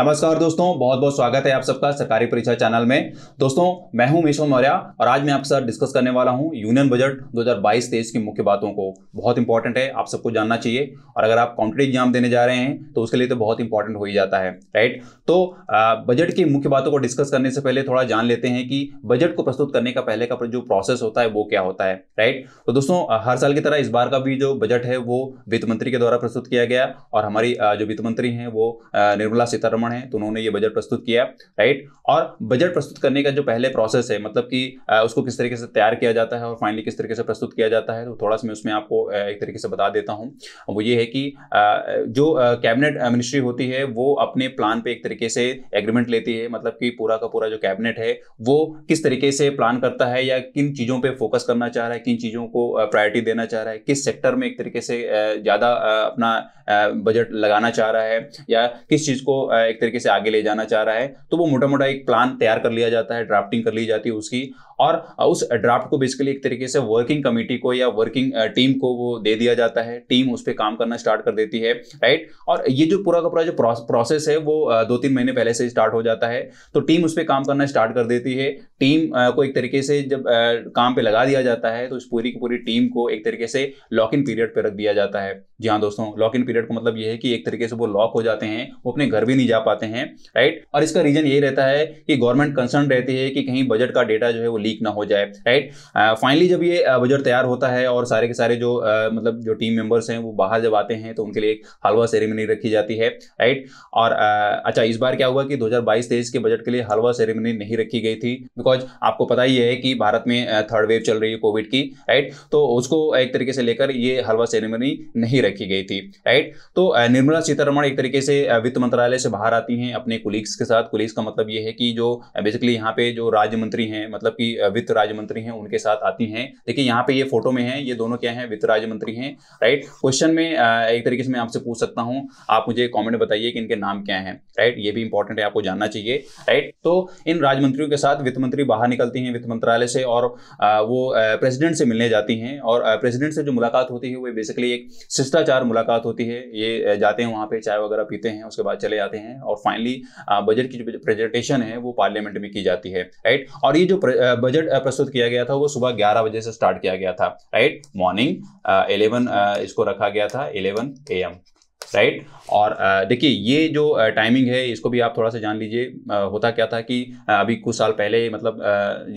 नमस्कार दोस्तों बहुत बहुत स्वागत है आप सबका सरकारी परीक्षा चैनल में। दोस्तों, मैं हूँ मिशो मौर्य और आज मैं आपके साथ डिस्कस करने वाला हूँ यूनियन बजट 2022-23 की मुख्य बातों को। बहुत इंपॉर्टेंट है, आप सबको जानना चाहिए और अगर आप कॉम्पिटेटिव एग्ज़ाम देने जा रहे हैं तो उसके लिए तो बहुत इंपॉर्टेंट हो ही जाता है राइट तो बजट की मुख्य बातों को डिस्कस करने से पहले थोड़ा जान लेते हैं कि बजट को प्रस्तुत करने का पहले का जो प्रोसेस होता है, वो क्या होता है राइट तो दोस्तों हर साल की तरह इस बार का भी जो बजट है, वो वित्त मंत्री के द्वारा प्रस्तुत किया गया और हमारी जो वित्त मंत्री हैं, वो निर्मला सीतारमण है तो उन्होंने ये बजट प्रस्तुत किया राइट और बजट प्रस्तुत करने का जो पहले प्रोसेस है मतलब कि उसको किस तरीके से तैयार किया जाता है और फाइनली किस तरीके से प्रस्तुत किया जाता है तो थोड़ा सा मैं उसमें आपको एक तरीके से बता देता हूँ। वो ये है कि जो कैबिनेट मिनिस्ट्री होती है, वो अपने प्लान पे एक तरीके से एग्रीमेंट लेती है मतलब कि पूरा का पूरा जो कैबिनेट है, वो किस तरीके से प्लान करता है या किन चीज़ों पे फोकस करना चाह रहा है, किन चीज़ों को प्रायोरिटी देना चाह रहा है, किस सेक्टर में एक तरीके से ज़्यादा अपना बजट लगाना चाह रहा है या किस चीज़ को एक तरीके से आगे ले जाना चाह रहा है तो वो मोटा मोटा एक प्लान तैयार कर लिया जाता है ड्राफ्टिंग कर ली जाती है उसकी। और उस ड्राफ्ट को बेसिकली एक तरीके से वर्किंग कमेटी को या वर्किंग टीम को वो दे दिया जाता है। टीम उस पर काम करना स्टार्ट कर देती है राइट और ये जो पूरा का पूरा जो प्रोसेस है वो दो तीन महीने पहले से स्टार्ट हो जाता है। तो टीम उस पर काम करना स्टार्ट कर देती है। टीम को एक तरीके से जब काम पे लगा दिया जाता है तो इस पूरी की पूरी टीम को एक तरीके से लॉक इन पीरियड पर रख दिया जाता है। जी हाँ दोस्तों लॉक इन पीरियड का मतलब ये है कि एक तरीके से वो लॉक हो जाते हैं, वो अपने घर भी नहीं जा पाते हैं राइट और इसका रीजन ये रहता है कि गवर्नमेंट कंसर्न रहती है कि कहीं बजट का डेटा जो है वो लीक ना हो जाए राइट फाइनली जब ये बजट तैयार होता है और सारे के सारे जो मतलब जो टीम मेंबर्स हैं वो बाहर जब आते हैं तो उनके लिए एक हलवा सेरेमनी रखी जाती है राइट और अच्छा इस बार क्या हुआ कि 2022-23 के बजट के लिए हलवा सेरेमनी नहीं रखी गई थी बिकॉज़ आपको पता ही है कि भारत में थर्ड वेव चल रही है कोविड की राइट तो उसको एक तरीके से लेकर ये हलवा सेरेमनी नहीं रखी गई थी राइट तो निर्मला सीतारमण एक तरीके से वित्त मंत्रालय से बाहर आती हैं अपने कुलीग्स के साथ। कुलीग्स का मतलब ये है कि जो बेसिकली यहाँ पे जो राज्य मंत्री हैं मतलब कि वित्त राज्य मंत्री हैं, उनके साथ आती हैं। देखिए, यहाँ पे ये फ़ोटो में है, ये दोनों क्या है, वित्त राज्य मंत्री हैं राइट क्वेश्चन में एक तरीके से मैं आपसे पूछ सकता हूँ, आप मुझे कॉमेंट बताइए कि इनके नाम क्या है राइट ये भी इंपॉर्टेंट है, आपको जानना चाहिए राइट तो इन राज्य मंत्रियों के साथ वित्त मंत्री बाहर निकलती हैं, वित्त मंत्रालय से और वो प्रेसिडेंट से मिलने जाती हैं और प्रेसिडेंट से जो मुलाकात होती है, वो बेसिकली एक शिष्टाचार मुलाकात होती है। ये जाते हैं वहाँ पे, चाय वगैरह पीते हैं, उसके बाद चले जाते हैं और फाइनली बजट की जो प्रेजेंटेशन है, वो पार्लियामेंट में की जाती है राइट और ये जो बजट प्रस्तुत किया गया था, वो सुबह ग्यारह बजे से स्टार्ट किया गया था राइट मॉर्निंग इलेवन इसको रखा गया था इलेवन ए राइट? और देखिए, ये जो टाइमिंग है, इसको भी आप थोड़ा सा जान लीजिए। होता क्या था कि अभी कुछ साल पहले मतलब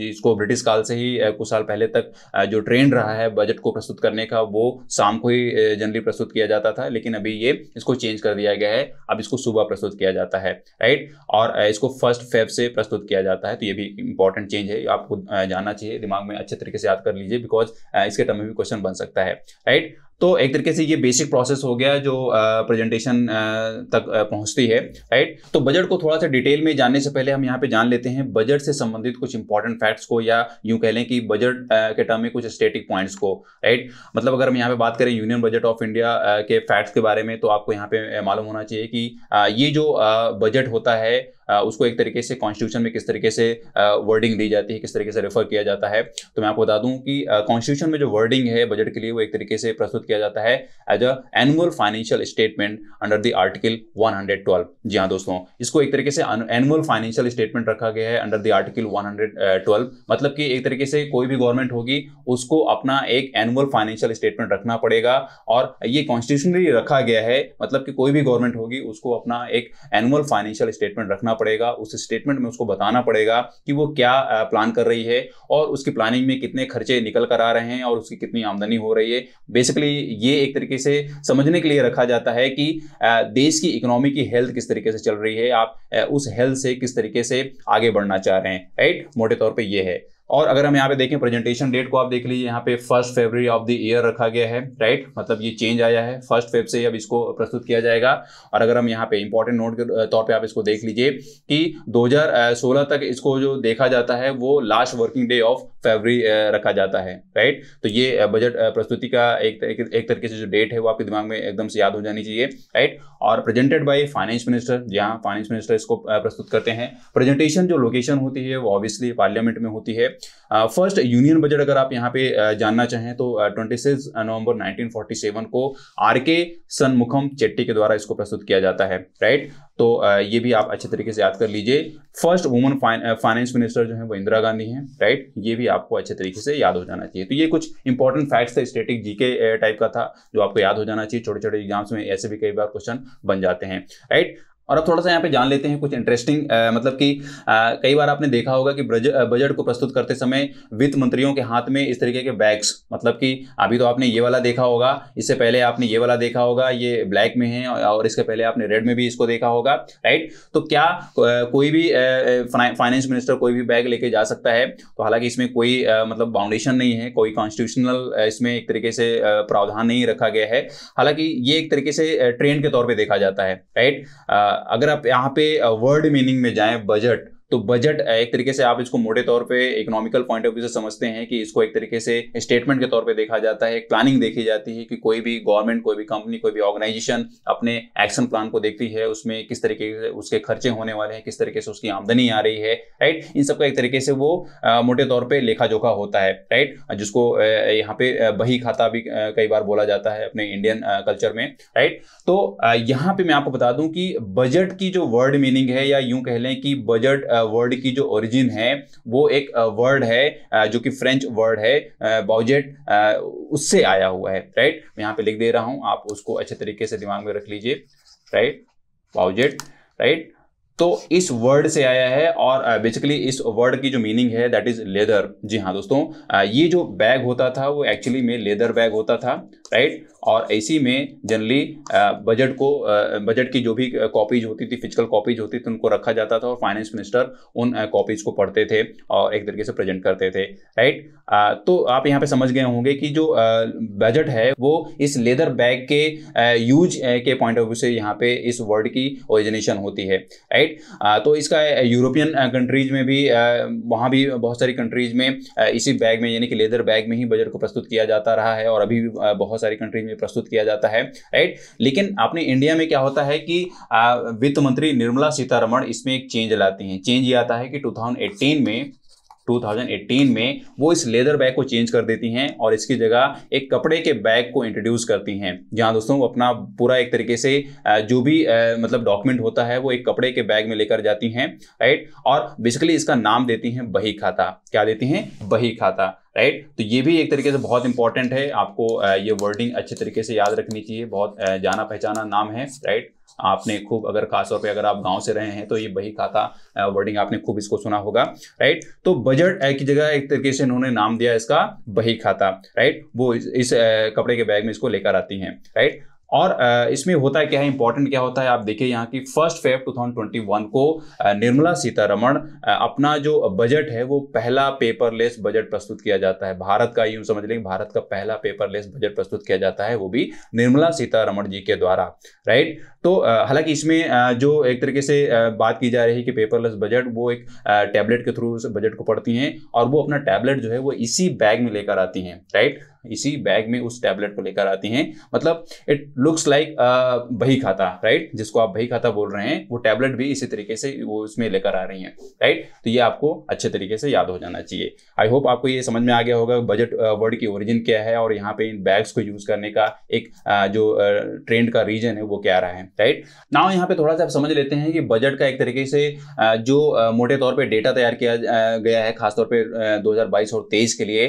इसको ब्रिटिश काल से ही कुछ साल पहले तक जो ट्रेंड रहा है बजट को प्रस्तुत करने का, वो शाम को ही जनरली प्रस्तुत किया जाता था। लेकिन अभी ये इसको चेंज कर दिया गया है। अब इसको सुबह प्रस्तुत किया जाता है, राइट? और इसको फ़र्स्ट फेब से प्रस्तुत किया जाता है। तो ये भी इंपॉर्टेंट चेंज है। आपको जानना चाहिए, दिमाग में अच्छे तरीके से याद कर लीजिए बिकॉज़ इसके टर्म में भी क्वेश्चन बन सकता है, राइट? तो एक तरीके से ये बेसिक प्रोसेस हो गया जो प्रेजेंटेशन तक पहुँचती है राइट तो बजट को थोड़ा सा डिटेल में जानने से पहले हम यहाँ पे जान लेते हैं बजट से संबंधित कुछ इंपॉर्टेंट फैक्ट्स को या यूँ कह लें कि बजट के टर्म में कुछ स्टेटिक पॉइंट्स को राइट मतलब अगर हम यहाँ पे बात करें यूनियन बजट ऑफ़ इंडिया के फैक्ट्स के बारे में तो आपको यहाँ पे मालूम होना चाहिए कि ये जो बजट होता है उसको एक तरीके से कॉन्स्टिट्यूशन में किस तरीके से वर्डिंग दी जाती है, किस तरीके से रेफर किया जाता है। तो मैं आपको बता दूँ कि कॉन्स्टिट्यूशन में जो वर्डिंग है बजट के लिए वो एक तरीके से प्रस्तुत किया जाता है as a annual financial statement under the article 112 जी हाँ दोस्तों, इसको एक तरीके से एनुअल फाइनेंशियल स्टेटमेंट रखा गया है अंडर द आर्टिकल 112 मतलब कि एक तरीके से कोई भी गवर्नमेंट होगी, उसको अपना एक एनुअल फाइनेंशियल स्टेटमेंट रखना पड़ेगा और ये कॉन्स्टिट्यूशनली रखा गया है। मतलब कि कोई भी गवर्नमेंट होगी, उसको अपना एक एनुअल फाइनेंशियल स्टेटमेंट रखना पड़ेगा, उस स्टेटमेंट में उसको बताना पड़ेगा कि वो क्या प्लान कर रही है और उसकी प्लानिंग में कितने खर्चे निकल कर आ रहे हैं और उसकी कितनी आमदनी हो रही है। बेसिकली ये एक तरीके से समझने के लिए रखा जाता है कि देश की इकोनॉमी की हेल्थ किस तरीके से चल रही है, आप उस हेल्थ से किस तरीके से आगे बढ़ना चाह रहे हैं राइट मोटे तौर पर यह है। और अगर हम यहाँ पे देखें प्रेजेंटेशन डेट को आप देख लीजिए यहाँ पे first February of the year रखा गया है राइट मतलब ये चेंज आया है। फ़र्स्ट फेब से अब इसको प्रस्तुत किया जाएगा। और अगर हम यहाँ पे इंपॉर्टेंट नोट के तौर पे आप इसको देख लीजिए कि 2016 तक इसको जो देखा जाता है वो last working day of February रखा जाता है राइट तो ये बजट प्रस्तुति का एक एक, तरीके से जो डेट है वो आपके दिमाग में एकदम से याद हो जानी चाहिए राइट और प्रेजेंटेड बाय फाइनेंस मिनिस्टर जहाँ फाइनेंस मिनिस्टर इसको प्रस्तुत करते हैं। प्रेजेंटेशन जो लोकेशन होती है वो ऑब्वियसली पार्लियामेंट में होती है। फ़र्स्ट यूनियन बजट अगर आप यहाँ पे जानना चाहें तो ट्वेंटी सिक्स नवंबर 1947 को आर के सनमुखम चेट्टी के द्वारा इसको प्रस्तुत किया जाता है राइट तो ये भी आप अच्छे तरीके से याद कर लीजिए। फ़र्स्ट वुमन फाइनेंस मिनिस्टर जो है वो इंदिरा गांधी हैं राइट ये भी आपको अच्छे तरीके से याद हो जाना चाहिए। तो ये कुछ इंपॉर्टेंट फैक्ट्स थे स्टेटिक जीके टाइप का था, जो आपको याद हो जाना चाहिए। छोटे छोटे एग्ज़ाम्स में ऐसे भी कई बार क्वेश्चन बन जाते हैं राइट और अब थोड़ा सा यहाँ पे जान लेते हैं कुछ इंटरेस्टिंग मतलब कि कई बार आपने देखा होगा कि बजट को प्रस्तुत करते समय वित्त मंत्रियों के हाथ में इस तरीके के बैग्स मतलब कि अभी तो आपने ये वाला देखा होगा, इससे पहले आपने ये वाला देखा होगा, ये ब्लैक में है और इसके पहले आपने रेड में भी इसको देखा होगा राइट तो क्या कोई भी फाइनेंस मिनिस्टर कोई भी बैग लेके जा सकता है? तो हालाँकि इसमें कोई मतलब बाउंडेशन नहीं है, कोई कॉन्स्टिट्यूशनल इसमें एक तरीके से प्रावधान नहीं रखा गया है। हालाँकि ये एक तरीके से ट्रेंड के तौर पर देखा जाता है राइट अगर आप यहाँ पे वर्ड मीनिंग में जाएँ बजट तो बजट एक तरीके से आप इसको मोटे तौर पे इकोनॉमिकल पॉइंट ऑफ़ व्यू से समझते हैं कि इसको एक तरीके से स्टेटमेंट के तौर पे देखा जाता है प्लानिंग देखी जाती है कि कोई भी गवर्नमेंट कोई भी कंपनी कोई भी ऑर्गेनाइजेशन अपने एक्शन प्लान को देखती है, उसमें किस तरीके से उसके खर्चे होने वाले हैं, किस तरीके से उसकी आमदनी आ रही है राइट इन सबका एक तरीके से वो मोटे तौर पर लेखा जोखा होता है राइट जिसको यहाँ पे बही खाता भी कई बार बोला जाता है अपने इंडियन कल्चर में राइट तो यहाँ पे मैं आपको बता दूँ कि बजट की जो वर्ड मीनिंग है या यूँ कह लें कि बजट वर्ड की जो ओरिजिन है, वो एक वर्ड है जो कि फ्रेंच वर्ड है बॉजेट उससे आया हुआ है राइट यहाँ पे लिख दे रहा हूँ, आप उसको अच्छे तरीके से दिमाग में रख लीजिए राइट बाउजेट राइट तो इस वर्ड से आया है और बेसिकली इस वर्ड की जो मीनिंग है दैट इज़ लेदर जी हाँ दोस्तों ये जो बैग होता था, वो एक्चुअली में लेदर बैग होता था राइट? और ऐसी में जनरली बजट को बजट की जो भी कॉपीज होती थी फ़िज़िकल कॉपीज होती थी, उनको रखा जाता था और फाइनेंस मिनिस्टर उन कॉपीज को पढ़ते थे और एक तरीके से प्रेजेंट करते थे राइट तो आप यहाँ पे समझ गए होंगे कि जो बजट है, वो इस लेदर बैग के यूज़ के पॉइंट ऑफ़ व्यू से यहाँ पे इस वर्ड की ओरिजिनेशन होती है राइट तो इसका यूरोपियन कंट्रीज़ में भी वहाँ भी बहुत सारी कंट्रीज़ में इसी बैग में, यानी कि लेदर बैग में ही बजट को प्रस्तुत किया जाता रहा है और अभी भी बहुत सारी कंट्रीज़ में प्रस्तुत किया जाता है राइट लेकिन अपने इंडिया में क्या होता है कि वित्त मंत्री निर्मला सीतारमण इसमें एक चेंज लाती हैं। चेंज ये आता है कि 2018 में 2018 में वो इस लेदर बैग को चेंज कर देती हैं और इसकी जगह एक कपड़े के बैग को इंट्रोड्यूस करती हैं। जहाँ दोस्तों वो अपना पूरा एक तरीके से जो भी मतलब डॉक्यूमेंट होता है वो एक कपड़े के बैग में लेकर जाती हैं राइट और बेसिकली इसका नाम देती हैं बही खाता क्या देती हैं? बही खाता राइट तो ये भी एक तरीके से बहुत इंपॉर्टेंट है। आपको ये वर्डिंग अच्छे तरीके से याद रखनी चाहिए। बहुत जाना पहचाना नाम है राइट आपने खूब अगर खासतौर पर अगर आप गाँव से रहे हैं तो ये बही खाता वर्डिंग आपने खूब इसको सुना होगा राइट तो बजट की जगह एक तरीके से इन्होंने नाम दिया इसका बही खाता राइट वो इस, इस कपड़े के बैग में इसको लेकर आती हैं राइट और इसमें होता है, क्या है इंपॉर्टेंट क्या होता है, आप देखिए यहाँ की फ़र्स्ट फेब 2021 को निर्मला सीतारमण अपना जो बजट है, वो पहला पेपरलेस बजट प्रस्तुत किया जाता है। भारत का यूँ समझ लें भारत का पहला पेपरलेस बजट प्रस्तुत किया जाता है, वो भी निर्मला सीतारमण जी के द्वारा राइट तो हालाँकि इसमें जो एक तरीके से बात की जा रही है कि पेपरलेस बजट वो एक टैबलेट के थ्रू बजट को पढ़ती हैं और वो अपना टैबलेट जो है, वो इसी बैग में लेकर आती हैं राइट इसी बैग में उस टैबलेट को लेकर आती हैं। मतलब इट लुक्स लाइक बही खाता राइट जिसको आप बही खाता बोल रहे हैं, वो टैबलेट भी इसी तरीके से वो उसमें लेकर आ रही हैं राइट तो ये आपको अच्छे तरीके से याद हो जाना चाहिए। आई होप आपको ये समझ में आ गया होगा बजट वर्ड की ओरिजिन क्या है और यहाँ पे इन बैग्स को यूज़ करने का एक जो ट्रेंड का रीजन है वो क्या रहा है राइट नाउ यहाँ पे थोड़ा सा आप समझ लेते हैं कि बजट का एक तरीके से जो मोटे तौर पर डेटा तैयार किया गया है, खासतौर पर दो हज़ार बाईस और तेईस के लिए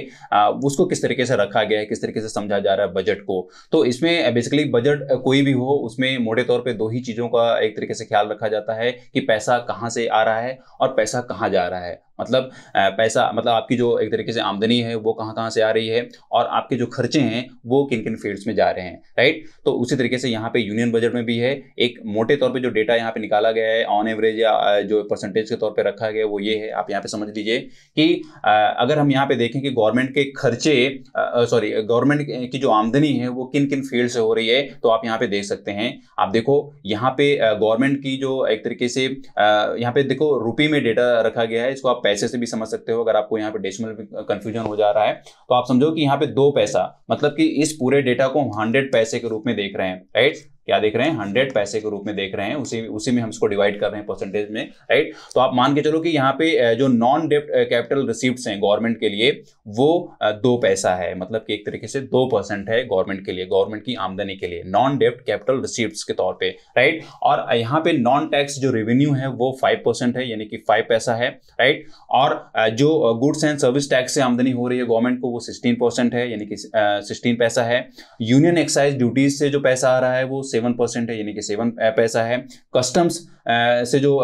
उसको किस तरीके से रखा गया है, किस तरीके से समझा जा रहा है बजट को। तो इसमें बेसिकली बजट कोई भी हो, उसमें मोटे तौर पर दो ही चीज़ों का एक तरीके से ख्याल रखा जाता है कि पैसा कहाँ से आ रहा है और पैसा कहाँ जा रहा है। मतलब पैसा मतलब आपकी जो एक तरीके से आमदनी है, वो कहाँ कहाँ से आ रही है और आपके जो खर्चे हैं, वो किन किन फील्ड्स में जा रहे हैं राइट तो उसी तरीके से यहाँ पे यूनियन बजट में भी है। एक मोटे तौर पे जो डेटा यहाँ पे निकाला गया है ऑन एवरेज या जो परसेंटेज के तौर पे रखा गया है, वो ये है। आप यहाँ पे समझ लीजिए कि अगर हम यहाँ पे देखें कि गवर्नमेंट के खर्चे सॉरी गवर्नमेंट की जो आमदनी है, वो किन किन फ़ील्ड से हो रही है तो आप यहाँ पे देख सकते हैं। आप देखो, यहाँ पे गवर्नमेंट की जो एक तरीके से यहाँ पे देखो रुपये में डेटा रखा गया है, इसको आप पैसे से भी समझ सकते हो, अगर आपको यहाँ पे डेसिमल कंफ्यूजन हो जा रहा है तो आप समझो कि यहाँ पे दो पैसा मतलब कि इस पूरे डेटा को हंड्रेड पैसे के रूप में देख रहे हैं राइट क्या देख रहे हैं? हंड्रेड पैसे के रूप में देख रहे हैं। उसी उसी में हम इसको डिवाइड कर रहे हैं परसेंटेज में राइट तो आप मान के चलो कि यहाँ पे जो नॉन डेप्ट कैपिटल रिसिप्ट हैं गवर्नमेंट के लिए, वो दो पैसा है। मतलब कि एक तरीके से दो परसेंट है गवर्नमेंट के लिए गवर्नमेंट की आमदनी के लिए नॉन डेप्ट कैपिटल रिसिप्ट के तौर पर राइट और यहाँ पे नॉन टैक्स जो रेवेन्यू है, वो फाइव है, यानी कि फाइव पैसा है राइट और जो गुड्स एंड सर्विस टैक्स से आमदनी हो रही है गवर्नमेंट को, वो सिक्सटीन है, यानी कि सिक्सटीन पैसा है। यूनियन एक्साइज ड्यूटीज़ से जो पैसा आ रहा है, वो सेवन परसेंट है यानी कि सेवन पैसा है। कस्टम्स से जो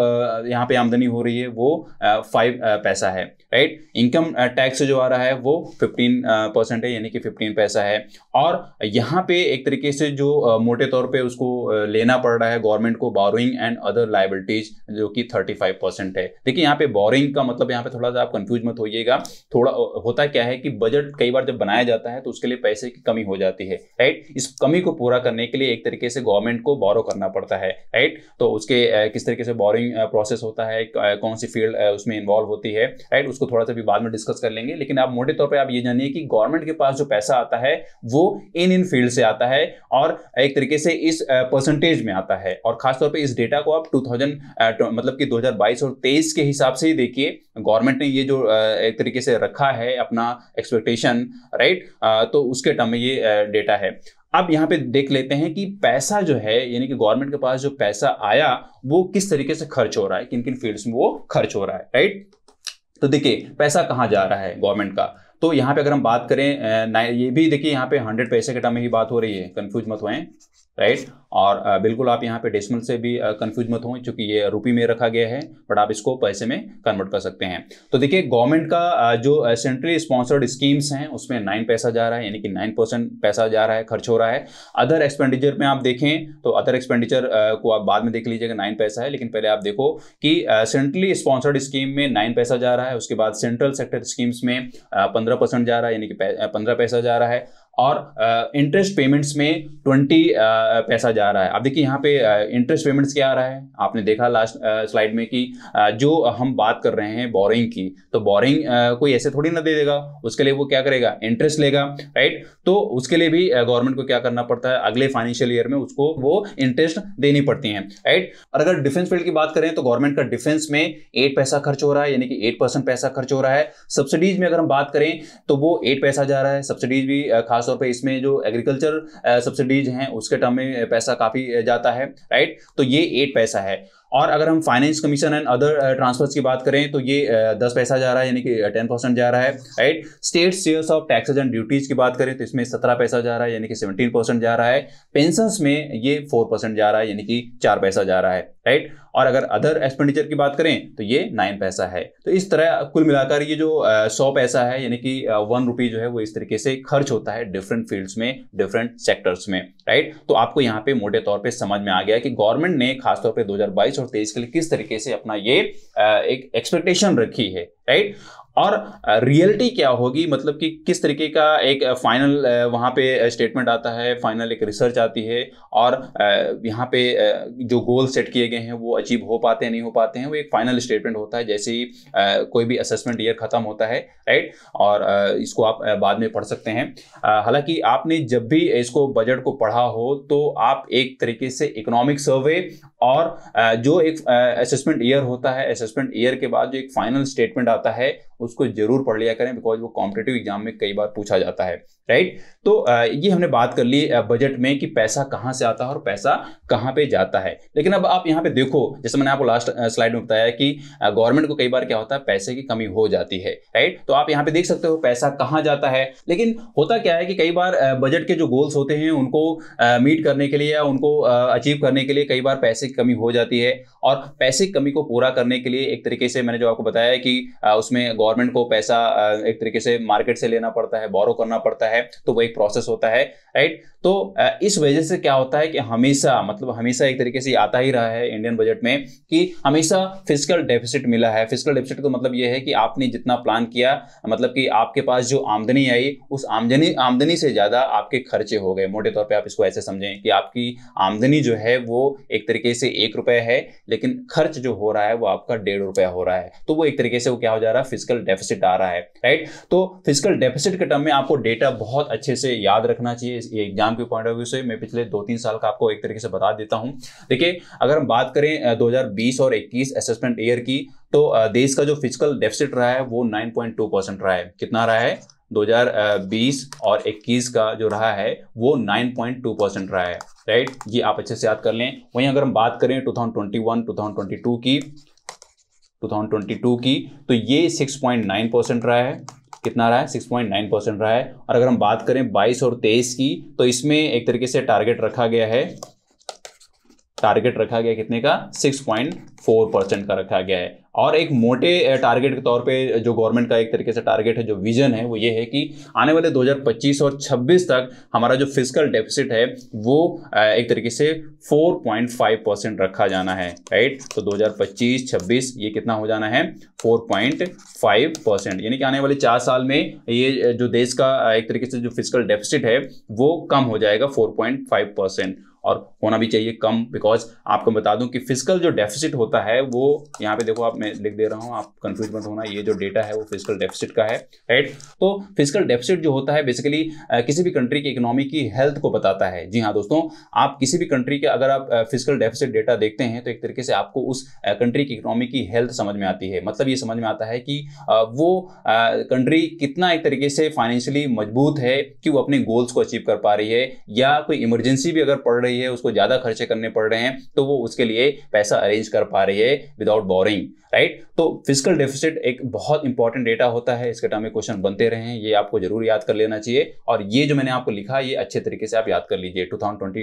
यहाँ पे आमदनी हो रही है, वो फाइव पैसा है राइट इनकम टैक्स जो आ रहा है, वो फिफ्टीन परसेंट है, यानी कि फिफ्टीन पैसा है। और यहाँ पे एक तरीके से जो मोटे तौर पे उसको लेना पड़ रहा है गवर्नमेंट को बोरोइंग एंड अदर लाइबिलिटीज जो कि थर्टी फाइव परसेंट है। देखिए, यहाँ पे बोरिंग का मतलब यहाँ पे थोड़ा सा आप कंफ्यूज मत होइएगा। थोड़ा होता क्या है कि बजट कई बार जब बनाया जाता है तो उसके लिए पैसे की कमी हो जाती है राइट इस कमी को पूरा करने के लिए एक तरीके से गवर्नमेंट को बोरो करना पड़ता है राइट तो उसके किस तरीके से बोरिंग प्रोसेस होता है कौन सी फ़ील्ड उसमें इन्वॉल्व होती है राइट उसको थोड़ा सा भी बाद में डिस्कस कर लेंगे। लेकिन आप मोटे तौर पर आप ये जानिए कि गवर्नमेंट के पास जो पैसा आता है, वो इन इन फ़ील्ड से आता है और एक तरीके से इस परसेंटेज में आता है। और खासतौर पर इस डेटा को आप टू मतलब कि 2022 और 23 के हिसाब से ही देखिए। गवर्नमेंट ने ये जो एक तरीके से रखा है अपना एक्सपेक्टेशन राइट तो उसके टर्म में ये डेटा है। अब यहाँ पे देख लेते हैं कि पैसा जो है, यानी कि गवर्नमेंट के पास जो पैसा आया, वो किस तरीके से खर्च हो रहा है किन किन फील्ड्स में वो खर्च हो रहा है राइट तो देखिए, पैसा कहाँ जा रहा है गवर्नमेंट का? तो यहाँ पे अगर हम बात करें ये भी देखिए, यहाँ पे हंड्रेड पैसे के टर्म में ही बात हो रही है कंफ्यूज मत हुए। राइट? और बिल्कुल आप यहाँ पे डेसिमल से भी कंफ्यूज मत हो क्योंकि ये रुपी में रखा गया है बट आप इसको पैसे में कन्वर्ट कर सकते हैं। तो देखिए गवर्नमेंट का जो सेंट्रली स्पॉन्सर्ड स्कीम्स हैं, उसमें नाइन पैसा जा रहा है, यानी कि नाइन परसेंट पैसा जा रहा है, खर्च हो रहा है। अदर एक्सपेंडिचर में आप देखें तो अदर एक्सपेंडिचर को आप बाद में देख लीजिएगा नाइन पैसा है, लेकिन पहले आप देखो कि सेंट्रली स्पॉन्सर्ड स्कीम में नाइन पैसा जा रहा है, उसके बाद सेंट्रल सेक्टर स्कीम्स में पंद्रह जा रहा है, यानी कि पंद्रह पैसा जा रहा है। और इंटरेस्ट पेमेंट्स में ट्वेंटी पैसा जा रहा है। अब देखिए यहाँ पे इंटरेस्ट पेमेंट्स क्या आ रहा है? आपने देखा लास्ट स्लाइड में कि जो हम बात कर रहे हैं बोरिंग की तो बोरिंग कोई ऐसे थोड़ी ना दे देगा। उसके लिए वो क्या करेगा? इंटरेस्ट लेगा राइट तो उसके लिए भी गवर्नमेंट को क्या करना पड़ता है? अगले फाइनेंशियल ईयर में उसको वो इंटरेस्ट देनी पड़ती है राइट और अगर डिफेंस फ़ील्ड की बात करें तो गवर्नमेंट का डिफेंस में एट पैसा खर्च हो रहा है, यानी कि एट परसेंट पैसा खर्च हो रहा है। सब्सिडीज में अगर हम बात करें तो वो एट पैसा जा रहा है। सब्सिडीज भी खास तौर पे इसमें जो एग्रीकल्चर सब्सिडीज हैं, उसके टर्म में पैसा काफ़ी जाता है राइट तो ये एट पैसा है। और अगर हम finance commission and other transfers की बात करें तो ये दस पैसा जा रहा है, यानी कि टेन परसेंट जा रहा है right state shares of taxes and duties की बात करें तो इसमें सत्रह पैसा जा रहा है, यानी कि सेवनटीन परसेंट जा रहा है। पेंशन में ये फोर परसेंट जा रहा है, यानी कि चार पैसा जा रहा है। राइट? और अगर अदर एक्सपेंडिचर की बात करें तो ये नाइन पैसा है। तो इस तरह कुल मिलाकर ये जो सौ पैसा है, यानी कि वन रुपी जो है, वो इस तरीके से खर्च होता है डिफरेंट फील्ड्स में डिफरेंट सेक्टर्स में राइट तो आपको यहाँ पे मोटे तौर पे समझ में आ गया कि गवर्नमेंट ने खासतौर पे 2022 और 23 के लिए किस तरीके से अपना ये एक एक्सपेक्टेशन रखी है राइट और रियलिटी क्या होगी? मतलब कि किस तरीके का एक फाइनल वहाँ पे स्टेटमेंट आता है फाइनल एक रिसर्च आती है और यहाँ पे जो गोल सेट किए गए हैं वो अचीव हो पाते हैं, नहीं हो पाते हैं, वो एक फाइनल स्टेटमेंट होता है। जैसे ही कोई भी असेसमेंट ईयर खत्म होता है राइट और इसको आप बाद में पढ़ सकते हैं। हालाँकि आपने जब भी इसको बजट को पढ़ा हो तो आप एक तरीके से इकोनॉमिक सर्वे और जो एक असेसमेंट ईयर होता है असेसमेंट ईयर के बाद जो एक फाइनल स्टेटमेंट आता है उसको ज़रूर पढ़ लिया करें बिकॉज़ वो कॉम्पिटेटिव एग्ज़ाम में कई बार पूछा जाता है राइट तो ये हमने बात कर ली बजट में कि पैसा कहाँ से आता है और पैसा कहाँ पे जाता है। लेकिन अब आप यहाँ पे देखो, जैसे मैंने आपको लास्ट स्लाइड में बताया कि गवर्नमेंट को कई बार क्या होता है, पैसे की कमी हो जाती है राइट तो आप यहाँ पे देख सकते हो पैसा कहाँ जाता है। लेकिन होता क्या है कि कई बार बजट के जो गोल्स होते हैं, उनको मीट करने के लिए या उनको अचीव करने के लिए कई बार पैसे की कमी हो जाती है। और पैसे की कमी को पूरा करने के लिए एक तरीके से मैंने जो आपको बताया कि उसमें गवर्नमेंट को पैसा एक तरीके से मार्केट से लेना पड़ता है, बोरो करना पड़ता है तो वो एक प्रोसेस होता है। राइट तो इस वजह से क्या होता है कि हमेशा मतलब हमेशा एक तरीके से आता ही रहा है इंडियन बजट में कि हमेशा फ़िज़िकल डेफिसिट मिला है। फ़िज़िकल डेफिसिट का मतलब यह है कि आपने जितना प्लान किया मतलब कि आपके पास जो आमदनी आई, उस आमदनी आमदनी से ज़्यादा आपके खर्चे हो गए। मोटे तौर पर आप इसको ऐसे समझें कि आपकी आमदनी जो है वो एक तरीके से एक रुपये है, लेकिन खर्च जो हो रहा है वो आपका डेढ़ रुपया हो रहा है। तो वो एक तरीके से वो क्या हो जा रहा है? फ़िज़िकल डेफिसिट आ रहा है। राइट तो फ़िज़िकल डेफिसिट के टर्म में आपको डेटा बहुत अच्छे से याद रखना चाहिए। एग्ज़ाम के पॉइंट ऑफ़ व्यू से मैं पिछले दो तीन साल का आपको एक तरीके से बता देता हूँ। देखिए, अगर हम बात करें दो और इक्कीस असेसमेंट ईयर की तो देश का जो फ़िज़िकल डेफिसिट रहा है, वो 9.2 परसेंट रहा है। कितना रहा है? 2020 और 21 का जो रहा है, वो 9.2 परसेंट रहा है। राइट ये आप अच्छे से याद कर लें। वहीं अगर हम बात करें 2021 2022 की 2022 की तो ये 6.9 परसेंट रहा है। कितना रहा है? 6.9 परसेंट रहा है। और अगर हम बात करें 22 और 23 की तो इसमें एक तरीके से टारगेट रखा गया है। टारगेट रखा गया कितने का? 6.4 परसेंट का रखा गया है। और एक मोटे टारगेट के तौर पे जो गवर्नमेंट का एक तरीके से टारगेट है, जो विजन है, वो ये है कि आने वाले 2025 और 26 तक हमारा जो फ़िज़िकल डेफिसिट है, वो एक तरीके से 4.5 परसेंट रखा जाना है राइट तो 2025-26 ये कितना हो जाना है? 4.5 परसेंट यानी कि आने वाले चार साल में ये जो देश का एक तरीके से जो फ़िज़िकल डेफिसिट है, वो कम हो जाएगा फोर परसेंट और होना भी चाहिए कम बिकॉज़ आपको बता दूँ कि फ़िज़िकल जो डेफिसिट होता है, वो यहाँ पे देखो आप, मैं लिख दे रहा हूँ, आप कंफ्यूज मत होना, ये जो डेटा है वो फ़िज़िकल डेफिसिट का है राइट तो फ़िज़िकल डेफिसिट जो होता है बेसिकली किसी भी कंट्री की इकोनॉमी की हेल्थ को बताता है। जी हाँ दोस्तों, आप किसी भी कंट्री के अगर आप फ़िज़िकल डेफिसिट डेटा देखते हैं तो एक तरीके से आपको उस कंट्री की इकोनॉमी की हेल्थ समझ में आती है। मतलब ये समझ में आता है कि वो कंट्री कितना एक तरीके से फाइनेंशियली मज़बूत है कि वो अपने गोल्स को अचीव कर पा रही है, या कोई इमरजेंसी भी अगर पड़ रही रही है, उसको ज़्यादा खर्चे करने पड़ रहे हैं तो वो उसके लिए पैसा अरेंज कर पा रही है विदाउट बोरिंग राइट तो फ़िज़िकल डेफिसिट एक बहुत इंपॉर्टेंट डेटा होता है, इसके टाइम में क्वेश्चन बनते रहे हैं, ये आपको ज़रूर याद कर लेना चाहिए। और ये जो मैंने आपको लिखा, ये अच्छे तरीके से आप याद कर लीजिए। टू थाउज़ेंड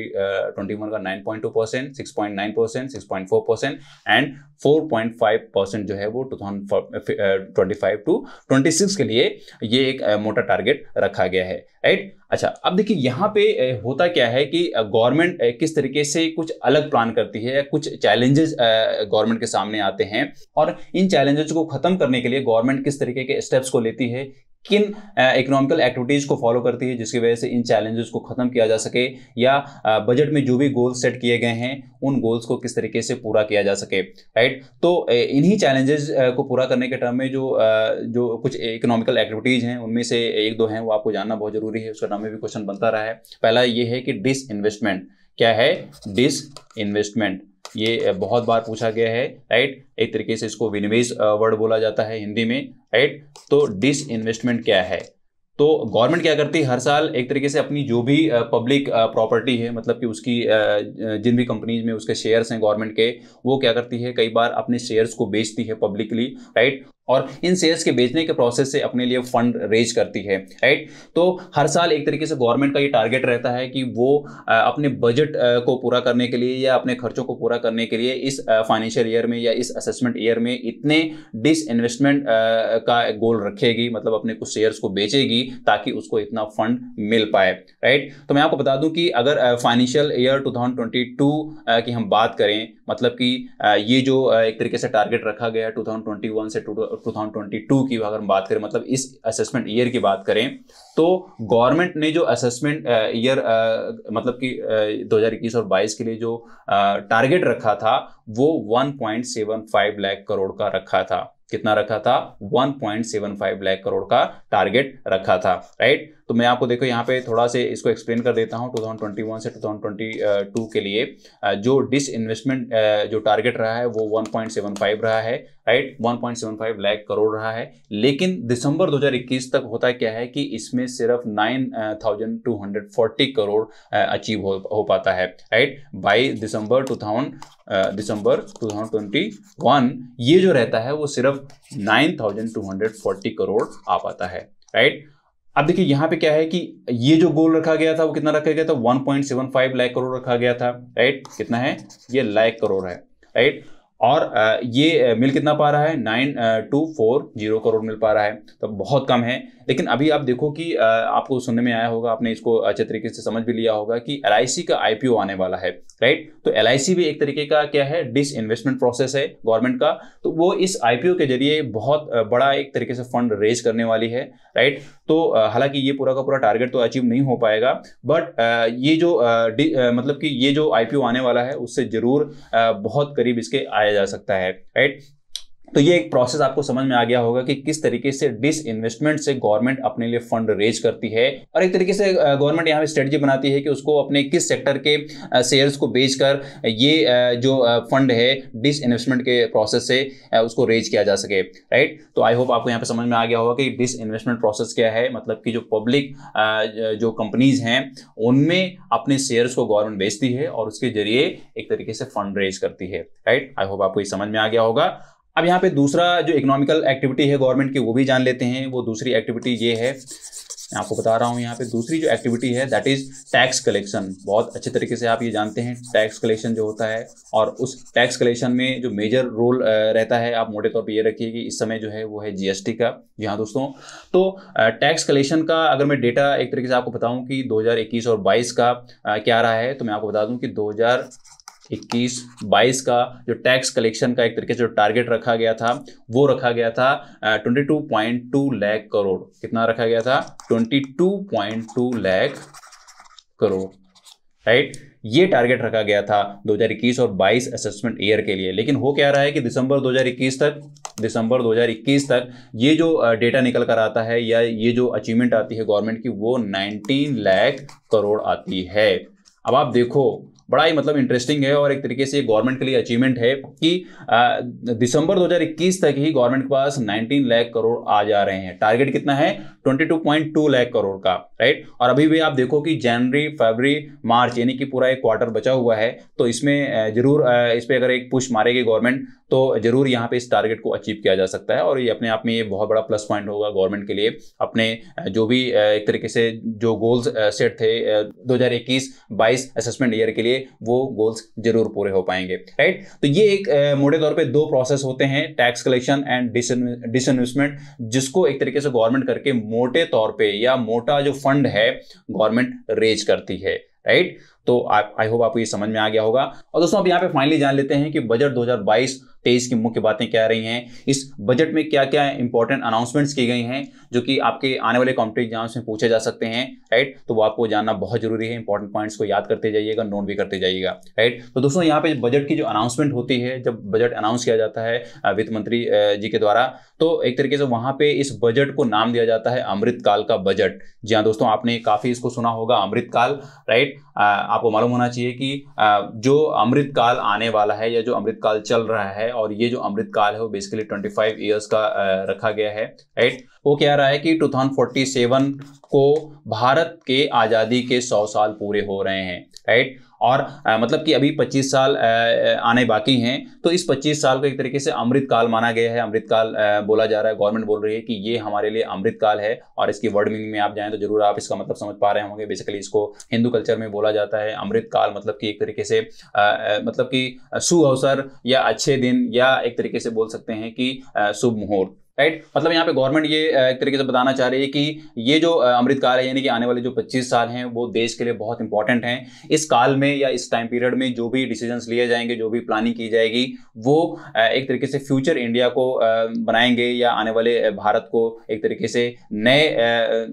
ट्वेंटी वन का nine point two percent six point nine percent six point four percent and four point five percent जो है वो two thousand twenty five to twenty six के लिए ये एक मोटा टारगेट रखा गया है। राइट अच्छा अब देखिए यहाँ पे होता क्या है कि गवर्नमेंट किस तरीके से कुछ अलग प्लान करती है कुछ चैलेंजेस गवर्नमेंट के सामने आते हैं। और इन चैलेंजेस को खत्म करने के लिए गवर्नमेंट किस तरीके के स्टेप्स को लेती है, किन इकोनॉमिकल एक्टिविटीज़ को फॉलो करती है, जिसकी वजह से इन चैलेंजेस को खत्म किया जा सके, या बजट में जो भी गोल्स सेट किए गए हैं, उन गोल्स को किस तरीके से पूरा किया जा सके राइट तो इन्हीं चैलेंजेस को पूरा करने के टर्म में जो जो कुछ इकोनॉमिकल एक्टिविटीज़ हैं, उनमें से एक दो हैं, वो आपको जानना बहुत ज़रूरी है, उसका नाम में भी क्वेश्चन बनता रहा है। पहला ये है कि डिस इन्वेस्टमेंट क्या है? डिस इन्वेस्टमेंट ये बहुत बार पूछा गया है राइट एक तरीके से इसको विनिवेश वर्ड बोला जाता है हिंदी में राइट तो डिस इन्वेस्टमेंट क्या है? तो गवर्नमेंट क्या करती है? हर साल एक तरीके से अपनी जो भी पब्लिक प्रॉपर्टी है मतलब कि उसकी जिन भी कंपनीज़ में उसके शेयर्स हैं गवर्नमेंट के, वो क्या करती है? कई बार अपने शेयर्स को बेचती है पब्लिकली राइट और इन शेयर्स के बेचने के प्रोसेस से अपने लिए फंड रेज करती है राइट तो हर साल एक तरीके से गवर्नमेंट का ये टारगेट रहता है कि वो अपने बजट को पूरा करने के लिए या अपने खर्चों को पूरा करने के लिए इस फाइनेंशियल ईयर में या इस असेसमेंट ईयर में इतने डिस इन्वेस्टमेंट का गोल रखेगी मतलब अपने कुछ शेयर्स को बेचेगी ताकि उसको इतना फंड मिल पाए राइट तो मैं आपको बता दूँ कि अगर फाइनेंशियल ईयर टू की हम बात करें मतलब कि ये जो एक तरीके से टारगेट रखा गया है टू से टू 2022 की अगर हम बात करें मतलब इस असेसमेंट ईयर की बात करें तो गवर्नमेंट ने जो असेसमेंट ईयर मतलब कि दो हज़ार इक्कीस और 22 के लिए जो टारगेट रखा था, वो 1.75 लाख करोड़ का रखा था। कितना रखा था? 1.75 लाख करोड़ का टारगेट रखा था राइट तो मैं आपको देखो यहाँ पे थोड़ा से इसको एक्सप्लेन कर देता हूँ 2021 से 2022 के लिए। जो डिस इन्वेस्टमेंट जो टारगेट रहा है वो 1.75 रहा है राइट 1.75 लाख करोड़ रहा है। लेकिन दिसंबर 2021 तक होता क्या है कि इसमें सिर्फ़ 9,240 करोड़ अचीव हो, हो पाता है राइट बाई दिसंबर 2000 दिसंबर 2021 ये जो रहता है वो सिर्फ़ 9,240 करोड़ आ पाता है राइट अब देखिए, यहाँ पे क्या है कि ये जो गोल रखा गया था, वो कितना रखा गया था? 1.75 लाख करोड़ रखा गया था राइट कितना है? ये लाख करोड़ है राइट और ये मिल कितना पा रहा है? Nine two four zero crore मिल पा रहा है। तो बहुत कम है। लेकिन अभी आप देखो कि आपको सुनने में आया होगा, आपने इसको, अच्छे तरीके से समझ भी लिया होगा कि एल का आईपीओ आने वाला है राइट तो एलआईसी भी एक तरीके का क्या है? डिस इन्वेस्टमेंट प्रोसेस है गवर्नमेंट का। तो वो इस आईपीओ के ज़रिए बहुत बड़ा एक तरीके से फंड रेज करने वाली है राइट तो हालाँकि ये पूरा का पूरा टारगेट तो अचीव नहीं हो पाएगा बट ये जो मतलब कि ये जो आईपीओ आने वाला है, उससे ज़रूर बहुत करीब इसके आया जा सकता है राइट तो ये एक प्रोसेस आपको समझ में आ गया होगा कि किस तरीके से डिस इन्वेस्टमेंट से गवर्नमेंट अपने लिए फंड रेज करती है। और एक तरीके से गवर्नमेंट यहाँ पे स्ट्रेटजी बनाती है कि उसको अपने किस सेक्टर के शेयर्स को बेचकर ये जो फंड है डिस इन्वेस्टमेंट के प्रोसेस से उसको रेज किया जा सके राइट तो आई होप आपको यहाँ पे समझ में आ गया होगा कि डिस इन्वेस्टमेंट प्रोसेस क्या है मतलब कि जो पब्लिक जो कंपनीज़ हैं, उनमें अपने शेयर्स को गवर्नमेंट बेचती है और उसके ज़रिए एक तरीके से फंड रेज करती है राइट आई होप आपको ये समझ में आ गया होगा। अब यहाँ पे दूसरा जो इकोनॉमिकल एक्टिविटी है गवर्नमेंट की, वो भी जान लेते हैं। वो दूसरी एक्टिविटी ये है। मैं आपको बता रहा हूँ यहाँ पे दूसरी जो एक्टिविटी है दैट इज़ टैक्स कलेक्शन बहुत अच्छे तरीके से आप ये जानते हैं टैक्स कलेक्शन जो होता है और उस टैक्स कलेक्शन में जो मेजर रोल रहता है, आप मोटे तौर पे ये रखिए कि इस समय जो है, वो है जीएसटी का। जी हाँ दोस्तों तो टैक्स कलेक्शन का अगर मैं डेटा एक तरीके से आपको बताऊँ कि दो हज़ार इक्कीस और बाईस का क्या रहा है तो मैं आपको बता दूँ कि दो हज़ार इक्कीस, बाईस का जो टैक्स कलेक्शन का एक तरीके से जो टारगेट रखा गया था, वो रखा गया था twenty two point two lakh crore कितना रखा गया था? Twenty two point two lakh crore right ये टारगेट रखा गया था 2021 और 22 असेसमेंट ईयर के लिए। लेकिन हो क्या रहा है कि दिसंबर 2021 तक, दिसंबर 2021 तक ये जो डेटा निकल कर आता है या ये जो अचीवमेंट आती है गवर्नमेंट की, वो 19 लाख करोड़ आती है। अब आप देखो बड़ा ही मतलब इंटरेस्टिंग है और एक तरीके से गवर्नमेंट के लिए अचीवमेंट है कि दिसंबर 2021 तक ही गवर्नमेंट के पास 19 लाख करोड़ आ जा रहे हैं। टारगेट कितना है? 22.2 लाख करोड़ का। राइट? और अभी भी आप देखो कि जनवरी, फरवरी, मार्च, यानी कि पूरा एक क्वार्टर बचा हुआ है तो इसमें ज़रूर इस पर अगर एक पुश मारेगी गवर्नमेंट तो ज़रूर यहाँ पे इस टारगेट को अचीव किया जा सकता है, और ये अपने आप में ये बहुत बड़ा प्लस पॉइंट होगा गवर्नमेंट के लिए। अपने जो भी एक तरीके से जो गोल्स सेट थे 2021-22 असेसमेंट ईयर के लिए, वो गोल्स ज़रूर पूरे हो पाएँगे राइट तो ये एक मोटे तौर पे दो प्रोसेस होते हैं टैक्स कलेक्शन एंड डिसइन्वेस्टमेंट जिसको एक तरीके से गवर्नमेंट करके मोटे तौर पर या मोटा जो फंड है, गवर्नमेंट रेज करती है राइट तो आई होप आपको ये समझ में आ गया होगा। और दोस्तों, अब यहाँ पे फाइनली जान लेते हैं कि बजट 2022 तेईस की मुख्य बातें क्या रही हैं, इस बजट में क्या क्या इंपॉर्टेंट अनाउंसमेंट्स की गई हैं, जो कि आपके आने वाले कॉम्पिटेटिव एग्ज़ाम्स में पूछे जा सकते हैं राइट तो वो आपको जानना बहुत ज़रूरी है इंपॉर्टेंट पॉइंट्स को याद करते जाइएगा नोट भी करते जाइएगा राइट तो दोस्तों, यहाँ पे बजट की जो अनाउंसमेंट होती है, जब बजट अनाउंस किया जाता है वित्त मंत्री जी के द्वारा तो एक तरीके से वहाँ पे इस बजट को नाम दिया जाता है, अमृतकाल का बजट जी हाँ दोस्तों, आपने काफ़ी इसको सुना होगा, अमृतकाल राइट आपको मालूम होना चाहिए कि जो अमृतकाल आने वाला है, या जो अमृतकाल चल रहा है और ये जो अमृत काल है वो बेसिकली 25 इयर्स का रखा गया है राइट वो कह रहा है कि 2047 को भारत के आज़ादी के 100 साल पूरे हो रहे हैं राइट और आ, मतलब कि अभी 25 साल आ, आने बाकी हैं तो इस 25 साल को एक तरीके से अमृत काल माना गया है। अमृत काल बोला जा रहा है गवर्नमेंट बोल रही है कि ये हमारे लिए अमृत काल है और इसकी वर्ड मीनिंग में आप जाएँ तो ज़रूर आप इसका मतलब समझ पा रहे होंगे। बेसिकली इसको हिंदू कल्चर में बोला जाता है। अमृत काल मतलब कि एक तरीके से आ, मतलब कि शुभ अवसर या अच्छे दिन या एक तरीके से बोल सकते हैं कि शुभ मुहूर्त। राइट मतलब यहाँ पे गवर्नमेंट ये एक तरीके से बताना चाह रही है कि ये जो अमृत काल है, यानी कि आने वाले जो 25 साल हैं, वो देश के लिए बहुत इंपॉर्टेंट हैं। इस काल में या इस टाइम पीरियड में जो भी डिसीजंस लिए जाएँगे, जो भी प्लानिंग की जाएगी, वो एक तरीके से फ्यूचर इंडिया को बनाएँगे या आने वाले भारत को एक तरीके से नए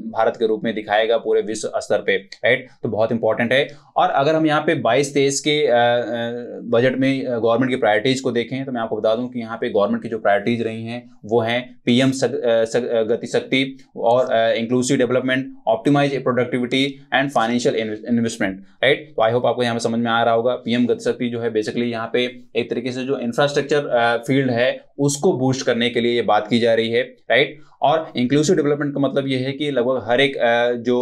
भारत के रूप में दिखाएगा पूरे विश्व स्तर पर राइट तो बहुत इंपॉर्टेंट है। और अगर हम यहाँ पे बाईस तेईस के बजट में गवर्नमेंट की प्रायोरिटीज को देखें तो मैं आपको बता दूँ कि यहाँ पे गवर्नमेंट की जो प्रायोरिटीज रही हैं, वो हैं पीएम गति शक्ति और inclusive development optimize productivity and financial investment right तो आई होप आपको यहाँ पे समझ में आ रहा होगा। पीएम गति शक्ति जो है बेसिकली यहाँ पे एक तरीके से जो इंफ्रास्ट्रक्चर फ़ील्ड है, उसको बूस्ट करने के लिए ये बात की जा रही है राइट और इंक्लूसिव डेवलपमेंट का मतलब ये है कि लगभग हर एक जो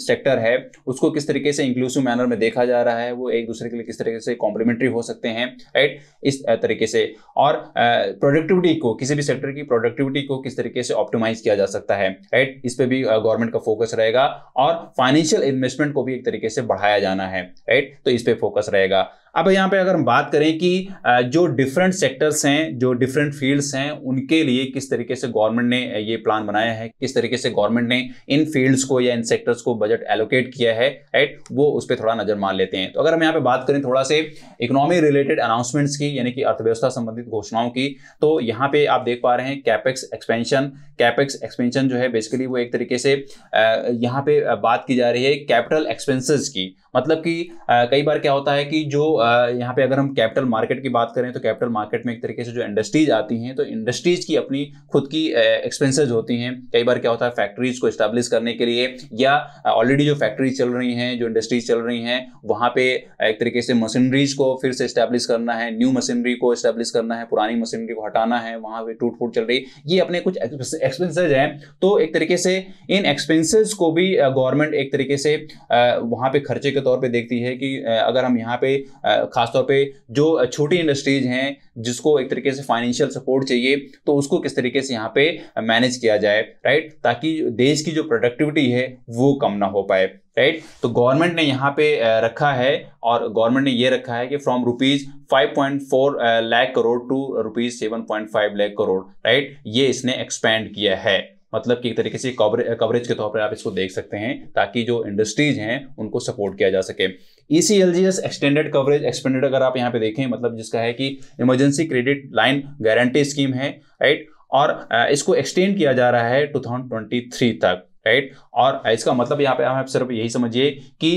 सेक्टर है, उसको किस तरीके से इंक्लूसिव मैनर में देखा जा रहा है, वो एक दूसरे के लिए किस तरीके से कॉम्प्लीमेंट्री हो सकते हैं राइट इस तरीके से। और प्रोडक्टिविटी को, किसी भी सेक्टर की प्रोडक्टिविटी को किस तरीके से ऑप्टिमाइज किया जा सकता है राइट इस पर भी गवर्नमेंट का फोकस रहेगा और फाइनेंशियल इन्वेस्टमेंट को भी एक तरीके से बढ़ाया जाना है राइट तो इस पर फोकस रहेगा। अब यहाँ पे अगर हम बात करें कि जो डिफरेंट सेक्टर्स हैं, जो डिफरेंट फील्ड्स हैं, उनके लिए किस तरीके से गवर्नमेंट ने ये प्लान बनाया है, किस तरीके से गवर्नमेंट ने इन फील्ड्स को या इन सेक्टर्स को बजट एलोकेट किया है राइट वो उस पर थोड़ा नज़र मार लेते हैं। तो अगर हम यहाँ पे बात करें थोड़ा से इकोनॉमी रिलेटेड अनाउंसमेंट्स की, यानी कि अर्थव्यवस्था संबंधित घोषणाओं की तो यहाँ पे आप देख पा रहे हैं कैपेक्स एक्सपेंशन कैपेक्स एक्सपेंशन जो है बेसिकली वो एक तरीके से यहाँ पे बात की जा रही है कैपिटल एक्सपेंसेस की। मतलब कि कई बार क्या होता है कि जो यहाँ पे अगर हम कैपिटल मार्केट की बात करें तो कैपिटल मार्केट में एक तरीके से जो इंडस्ट्रीज़ आती हैं तो इंडस्ट्रीज़ की अपनी खुद की एक्सपेंसेस होती हैं। कई बार क्या होता है फैक्ट्रीज को स्टैब्लिश करने के लिए या ऑलरेडी जो फैक्ट्रीज चल रही हैं, जो इंडस्ट्रीज़ चल रही हैं, वहाँ पे एक तरीके से मशीनरीज को फिर से स्टैब्लिश करना है न्यू मशीनरी को स्टैब्लिश करना है, पुरानी मशीनरी को हटाना है, वहाँ पे टूट फूट चल रही ये अपने कुछ एक्सपेंसेज हैं। तो एक तरीके से इन एक्सपेंसेस को भी गवर्नमेंट एक तरीके से वहाँ पे खर्चे के तौर पर देखती है कि अगर हम यहाँ पे खासतौर पे जो छोटी इंडस्ट्रीज़ हैं, जिसको एक तरीके से फाइनेंशियल सपोर्ट चाहिए तो उसको किस तरीके से यहाँ पे मैनेज किया जाए राइट ताकि देश की जो प्रोडक्टिविटी है, वो कम ना हो पाए राइट तो गवर्नमेंट ने यहाँ पे रखा है, और गवर्नमेंट ने ये रखा है कि from rupees 5.4 lakh crore to rupees 7.5 lakh crore right ये इसने एक्सपेंड किया है। मतलब कि एक तरीके से कवरेज के तौर पर आप इसको देख सकते हैं, ताकि जो इंडस्ट्रीज़ हैं, उनको सपोर्ट किया जा सके। E C L G S extended coverage expanded अगर आप यहाँ पे देखें मतलब जिसका है कि emergency credit line guarantee scheme है राइट और इसको एक्सटेंड किया जा रहा है टू तक राइट और इसका मतलब यहाँ पे आप सिर्फ़ यही समझिए कि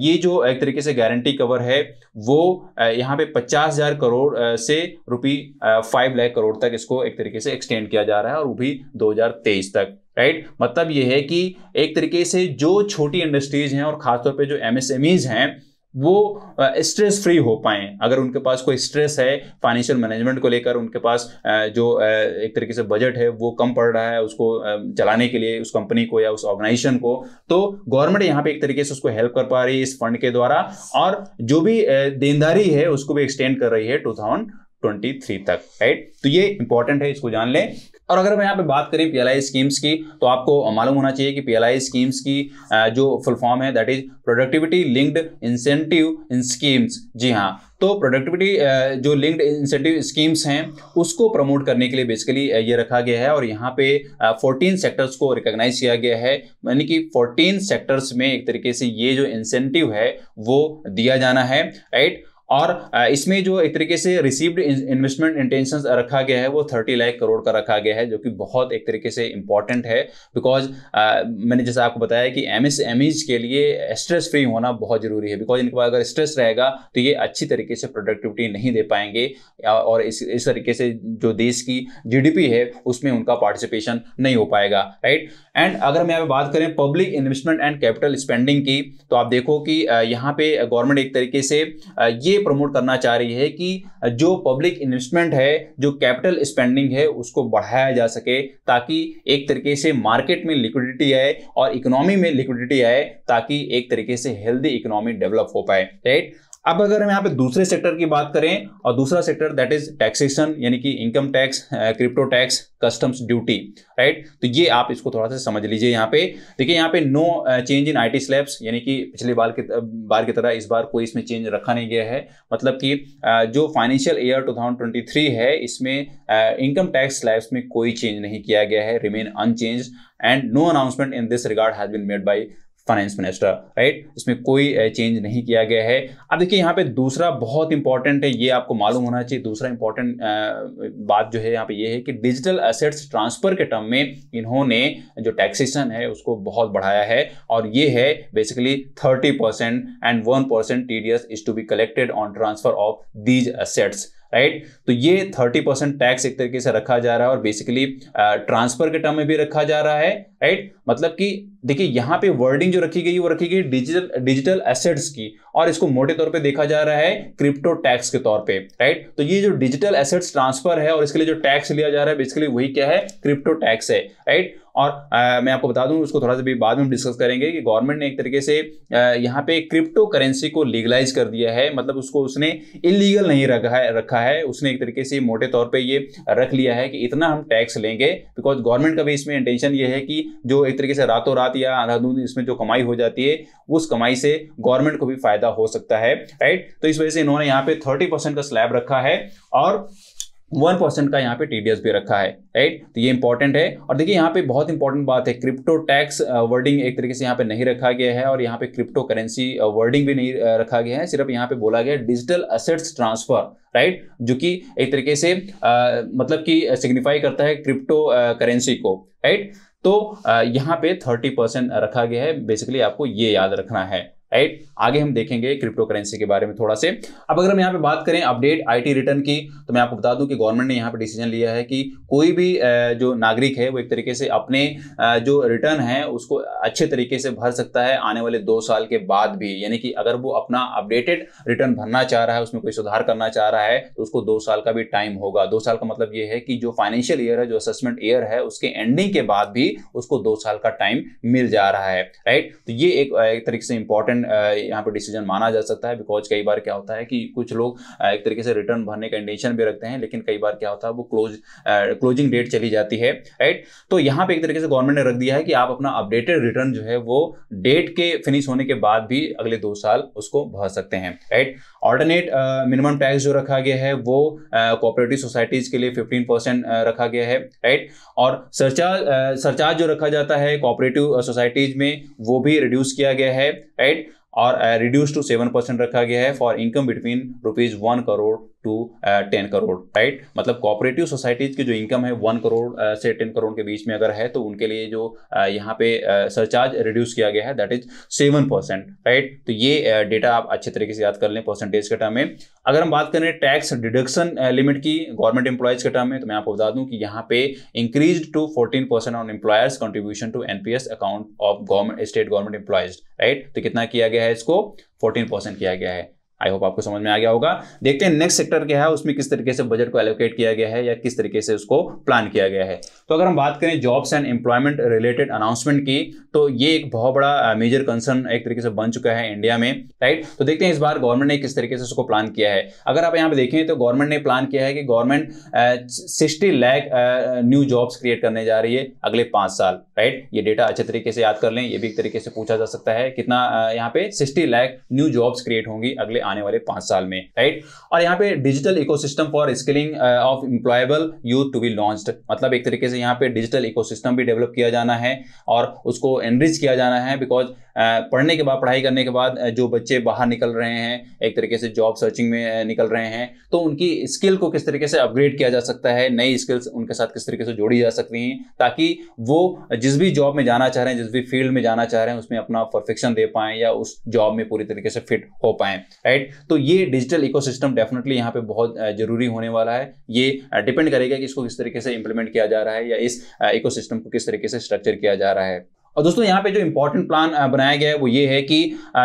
ये जो एक तरीके से गारंटी कवर है, वो यहाँ पे पचास हज़ार करोड़ से रुपी फाइव लाख करोड़ तक इसको एक तरीके से एक्सटेंड किया जा रहा है और वो भी 2023 तक राइट मतलब ये है कि एक तरीके से जो छोटी इंडस्ट्रीज़ हैं और खासतौर पे जो एमएसएमईज हैं वो स्ट्रेस फ्री हो पाए। अगर उनके पास कोई स्ट्रेस है फाइनेंशियल मैनेजमेंट को लेकर, उनके पास जो एक तरीके से बजट है, वो कम पड़ रहा है उसको चलाने के लिए उस कंपनी को या उस ऑर्गेनाइजेशन को तो गवर्नमेंट यहाँ पे एक तरीके से उसको हेल्प कर पा रही है इस फंड के द्वारा। और जो भी देनदारी है, उसको भी एक्सटेंड कर रही है टू तक राइट तो ये इंपॉर्टेंट है, इसको जान लें। और अगर हम यहाँ पे बात करें पीएलआई स्कीम्स की तो आपको मालूम होना चाहिए कि पीएलआई स्कीम्स की जो फुल फॉर्म है that is productivity linked incentive in schemes जी हाँ तो प्रोडक्टिविटी जो लिंक्ड इंसेंटिव स्कीम्स हैं, उसको प्रमोट करने के लिए बेसिकली ये रखा गया है और यहाँ पे 14 सेक्टर्स को रिकॉग्नाइज किया गया है। यानी कि 14 सेक्टर्स में एक तरीके से ये जो इंसेंटिव है, वो दिया जाना है राइट और इसमें जो एक तरीके से रिसीव्ड इन्वेस्टमेंट इंटेंशन रखा गया है, वो थर्टी लाख करोड़ का रखा गया है, जो कि बहुत एक तरीके से इंपॉर्टेंट है बिकॉज़ मैंने जैसा आपको बताया कि एम एस एम ईज के लिए स्ट्रेस फ्री होना बहुत ज़रूरी है बिकॉज़ इनके पास अगर स्ट्रेस रहेगा तो ये अच्छी तरीके से प्रोडक्टिविटी नहीं दे पाएँगे और इस इस तरीके से जो देश की जीडीपी है, उसमें उनका पार्टिसिपेशन नहीं हो पाएगा राइट एंड अगर हम यहाँ बात करें public investment and capital spending की तो आप देखो कि यहाँ पे गवर्नमेंट एक तरीके से ये प्रमोट करना चाह रही है कि जो पब्लिक इन्वेस्टमेंट है, जो कैपिटल स्पेंडिंग है, उसको बढ़ाया जा सके ताकि एक तरीके से मार्केट में लिक्विडिटी आए और इकोनॉमी में लिक्विडिटी आए ताकि एक तरीके से हेल्दी इकोनॉमी डेवलप हो पाए राइट अब अगर हम यहाँ पे दूसरे सेक्टर की बात करें, और दूसरा सेक्टर दैट इज़ टैक्सेशन यानी कि income tax crypto tax customs duty right तो ये आप इसको थोड़ा सा समझ लीजिए यहाँ पे। देखिए यहाँ पे no change in IT slabs यानी कि पिछले बार के बार की तरह इस बार कोई इसमें चेंज रखा नहीं गया है। मतलब कि जो फाइनेंशियल ईयर 2023 है, इसमें इनकम टैक्स स्लैब्स में कोई चेंज नहीं किया गया है remain unchange and no announcement in this regard has been made by finance minister right इसमें कोई चेंज नहीं किया गया है। अब देखिए, यहाँ पे दूसरा बहुत इंपॉर्टेंट है, ये आपको मालूम होना चाहिए। दूसरा इंपॉर्टेंट बात जो है, यहाँ पे ये है कि डिजिटल असेट्स ट्रांसफ़र के टर्म में इन्होंने जो टैक्सेशन है, उसको बहुत बढ़ाया है। और ये है basically thirty percent and one percent T D S is to be collected on transfer of these assets right तो ये थर्टी परसेंट टैक्स एक तरीके से रखा जा रहा है और बेसिकली ट्रांसफ़र के टर्म में भी रखा जा रहा है राइट मतलब कि देखिए, यहाँ पे वर्डिंग जो रखी गई, वो रखी गई डिजिटल डिजिटल एसेट्स की और इसको मोटे तौर पे देखा जा रहा है क्रिप्टो टैक्स के तौर पे राइट तो ये जो डिजिटल एसेट्स ट्रांसफ़र है और इसके लिए जो टैक्स लिया जा रहा है बेसिकली वही क्या है? क्रिप्टो टैक्स है राइट और आ, मैं आपको बता दूँ उसको थोड़ा सा भी बाद में डिस्कस करेंगे कि गवर्नमेंट ने एक तरीके से यहाँ पे क्रिप्टो करेंसी को लीगलाइज कर दिया है। मतलब उसको उसने इलीगल नहीं रखा है रखा है। उसने एक तरीके से मोटे तौर पे ये रख लिया है कि इतना हम टैक्स लेंगे। बिकॉज़ गवर्नमेंट का भी इसमें इंटेंशन ये है कि जो एक तरीके से रातों रात या अंधाधुंध इसमें जो कमाई हो जाती है उस कमाई से गवर्नमेंट को भी फ़ायदा हो सकता है राइट तो इस वजह से इन्होंने यहाँ पे थर्टी परसेंट का स्लैब रखा है। और वन परसेंट का यहाँ पे टीडीएस भी रखा है राइट तो ये इंपॉर्टेंट है। और देखिए यहाँ पे बहुत इंपॉर्टेंट बात है। क्रिप्टो टैक्स वर्डिंग एक तरीके से यहाँ पे नहीं रखा गया है और यहाँ पे क्रिप्टो करेंसी वर्डिंग भी नहीं uh, रखा गया है। सिर्फ़ यहाँ पे बोला गया है डिजिटल असेट्स ट्रांसफ़र राइट जो कि एक तरीके से आ, uh, मतलब कि सिग्निफाई करता है क्रिप्टो करेंसी uh, को राइट तो यहाँ पे थर्टी परसेंट रखा गया है। बेसिकली आपको ये याद रखना है। राइट आगे हम देखेंगे क्रिप्टो करेंसी के बारे में थोड़ा से। अब अगर हम यहाँ पे बात करें अपडेट आईटी रिटर्न की तो मैं आपको बता दूँ कि गवर्नमेंट ने यहाँ पे डिसीज़न लिया है कि कोई भी जो नागरिक है वो एक तरीके से अपने जो रिटर्न है उसको अच्छे तरीके से भर सकता है आने वाले दो साल के बाद भी। यानी कि अगर वो अपना अपडेटेड रिटर्न भरना चाह रहा है उसमें कोई सुधार करना चाह रहा है तो उसको दो साल का भी टाइम होगा। दो साल का मतलब ये है कि जो फाइनेंशियल ईयर है जो असेसमेंट ईयर है उसके एंडिंग के बाद भी उसको दो साल का टाइम मिल जा रहा है राइट तो ये एक, तरीके से इंपॉर्टेंट यहाँ पे डिसीज़न माना जा सकता है बिकॉज़ कई बार क्या होता है कि कुछ लोग एक तरीके से रिटर्न भरने का इंटेंशन भी रखते हैं, लेकिन कई बार क्या होता है, वो क्लोज क्लोजिंग डेट चली जाती है राइट तो यहाँ पे एक तरीके से गवर्नमेंट ने रख दिया है कि आप अपना अपडेटेड रिटर्न जो है, वो डेट के फिनिश होने के बाद भी अगले दो साल उसको भर सकते हैं राइट ऑल्टरनेट मिनिमम टैक्स जो रखा गया है, वो कोऑपरेटिव सोसाइटीज के लिए 15 परसेंट रखा गया है राइट और सरचार्ज सरचार्ज जो रखा जाता है कोऑपरेटिव सोसाइटीज में, वो भी रिड्यूस किया गया है राइट और रिड्यूस टू सेवन परसेंट रखा गया है for income between rupees one crore to ten crore, right? मतलब कोऑपरेटिव सोसाइटीज की जो इनकम है, वन करोड़ से टेन करोड़ के बीच में अगर है तो उनके लिए जो यहाँ पे सरचार्ज रिड्यूस किया गया है that is seven percent, right? तो ये डेटा आप अच्छे तरीके से याद कर लें परसेंटेज के टर्म में। अगर हम बात करें टैक्स डिडक्शन लिमिट की गवर्नमेंट एम्प्लॉयज़ के टर्म में तो मैं आपको बता दूँ कि यहाँ पे increase to fourteen percent on employers contribution to NPS account of government state government employees right तो कितना किया गया है इसको? फोर्टीन परसेंट किया गया है। आई होप आपको समझ में आ गया होगा। देखते हैं नेक्स्ट सेक्टर क्या है, उसमें किस तरीके से बजट को एलोकेट किया गया है या किस तरीके से उसको प्लान किया गया है। तो अगर हम बात करें jobs and employment related announcement की तो ये एक बहुत बड़ा मेजर कंसर्न एक तरीके से बन चुका है इंडिया में राइट तो देखते हैं इस बार गवर्नमेंट ने किस तरीके से उसको प्लान किया है। अगर आप यहाँ पे देखें तो गवर्नमेंट ने प्लान किया है कि government sixty lakh new jobs create करने जा रही है अगले पाँच साल। राइट ये डेटा अच्छे तरीके से याद कर लें, ये भी एक तरीके से पूछा जा सकता है कितना यहाँ पे sixty lakh new jobs create होंगी अगले आने वाले पाँच साल में राइट और यहाँ पे digital ecosystem for skilling of employable youth to be launched मतलब एक तरीके से यहाँ पे डिजिटल इकोसिस्टम भी डेवलप किया जाना है और उसको एनरिच किया जाना है बिकॉज़ पढ़ने के बाद, पढ़ाई करने के बाद जो बच्चे बाहर निकल रहे हैं, एक तरीके से जॉब सर्चिंग में निकल रहे हैं तो उनकी स्किल को किस तरीके से अपग्रेड किया जा सकता है, नई स्किल्स उनके साथ किस तरीके से जोड़ी जा सकती हैं, ताकि वो जिस भी जॉब में जाना चाह रहे हैं, जिस भी फ़ील्ड में जाना चाह रहे हैं, उसमें अपना परफेक्शन दे पाएँ या उस जॉब में पूरी तरीके से फिट हो पाएँ राइट तो ये डिजिटल इकोसिस्टम डेफिनेटली यहाँ पे बहुत ज़रूरी होने वाला है। ये डिपेंड करेगा कि इसको किस तरीके से इंप्लीमेंट किया जा रहा है या इस इकोसिस्टम को किस तरीके से स्ट्रक्चर किया जा रहा है। और दोस्तों, यहाँ पे जो इंपॉर्टेंट प्लान बनाया गया है, वो ये है कि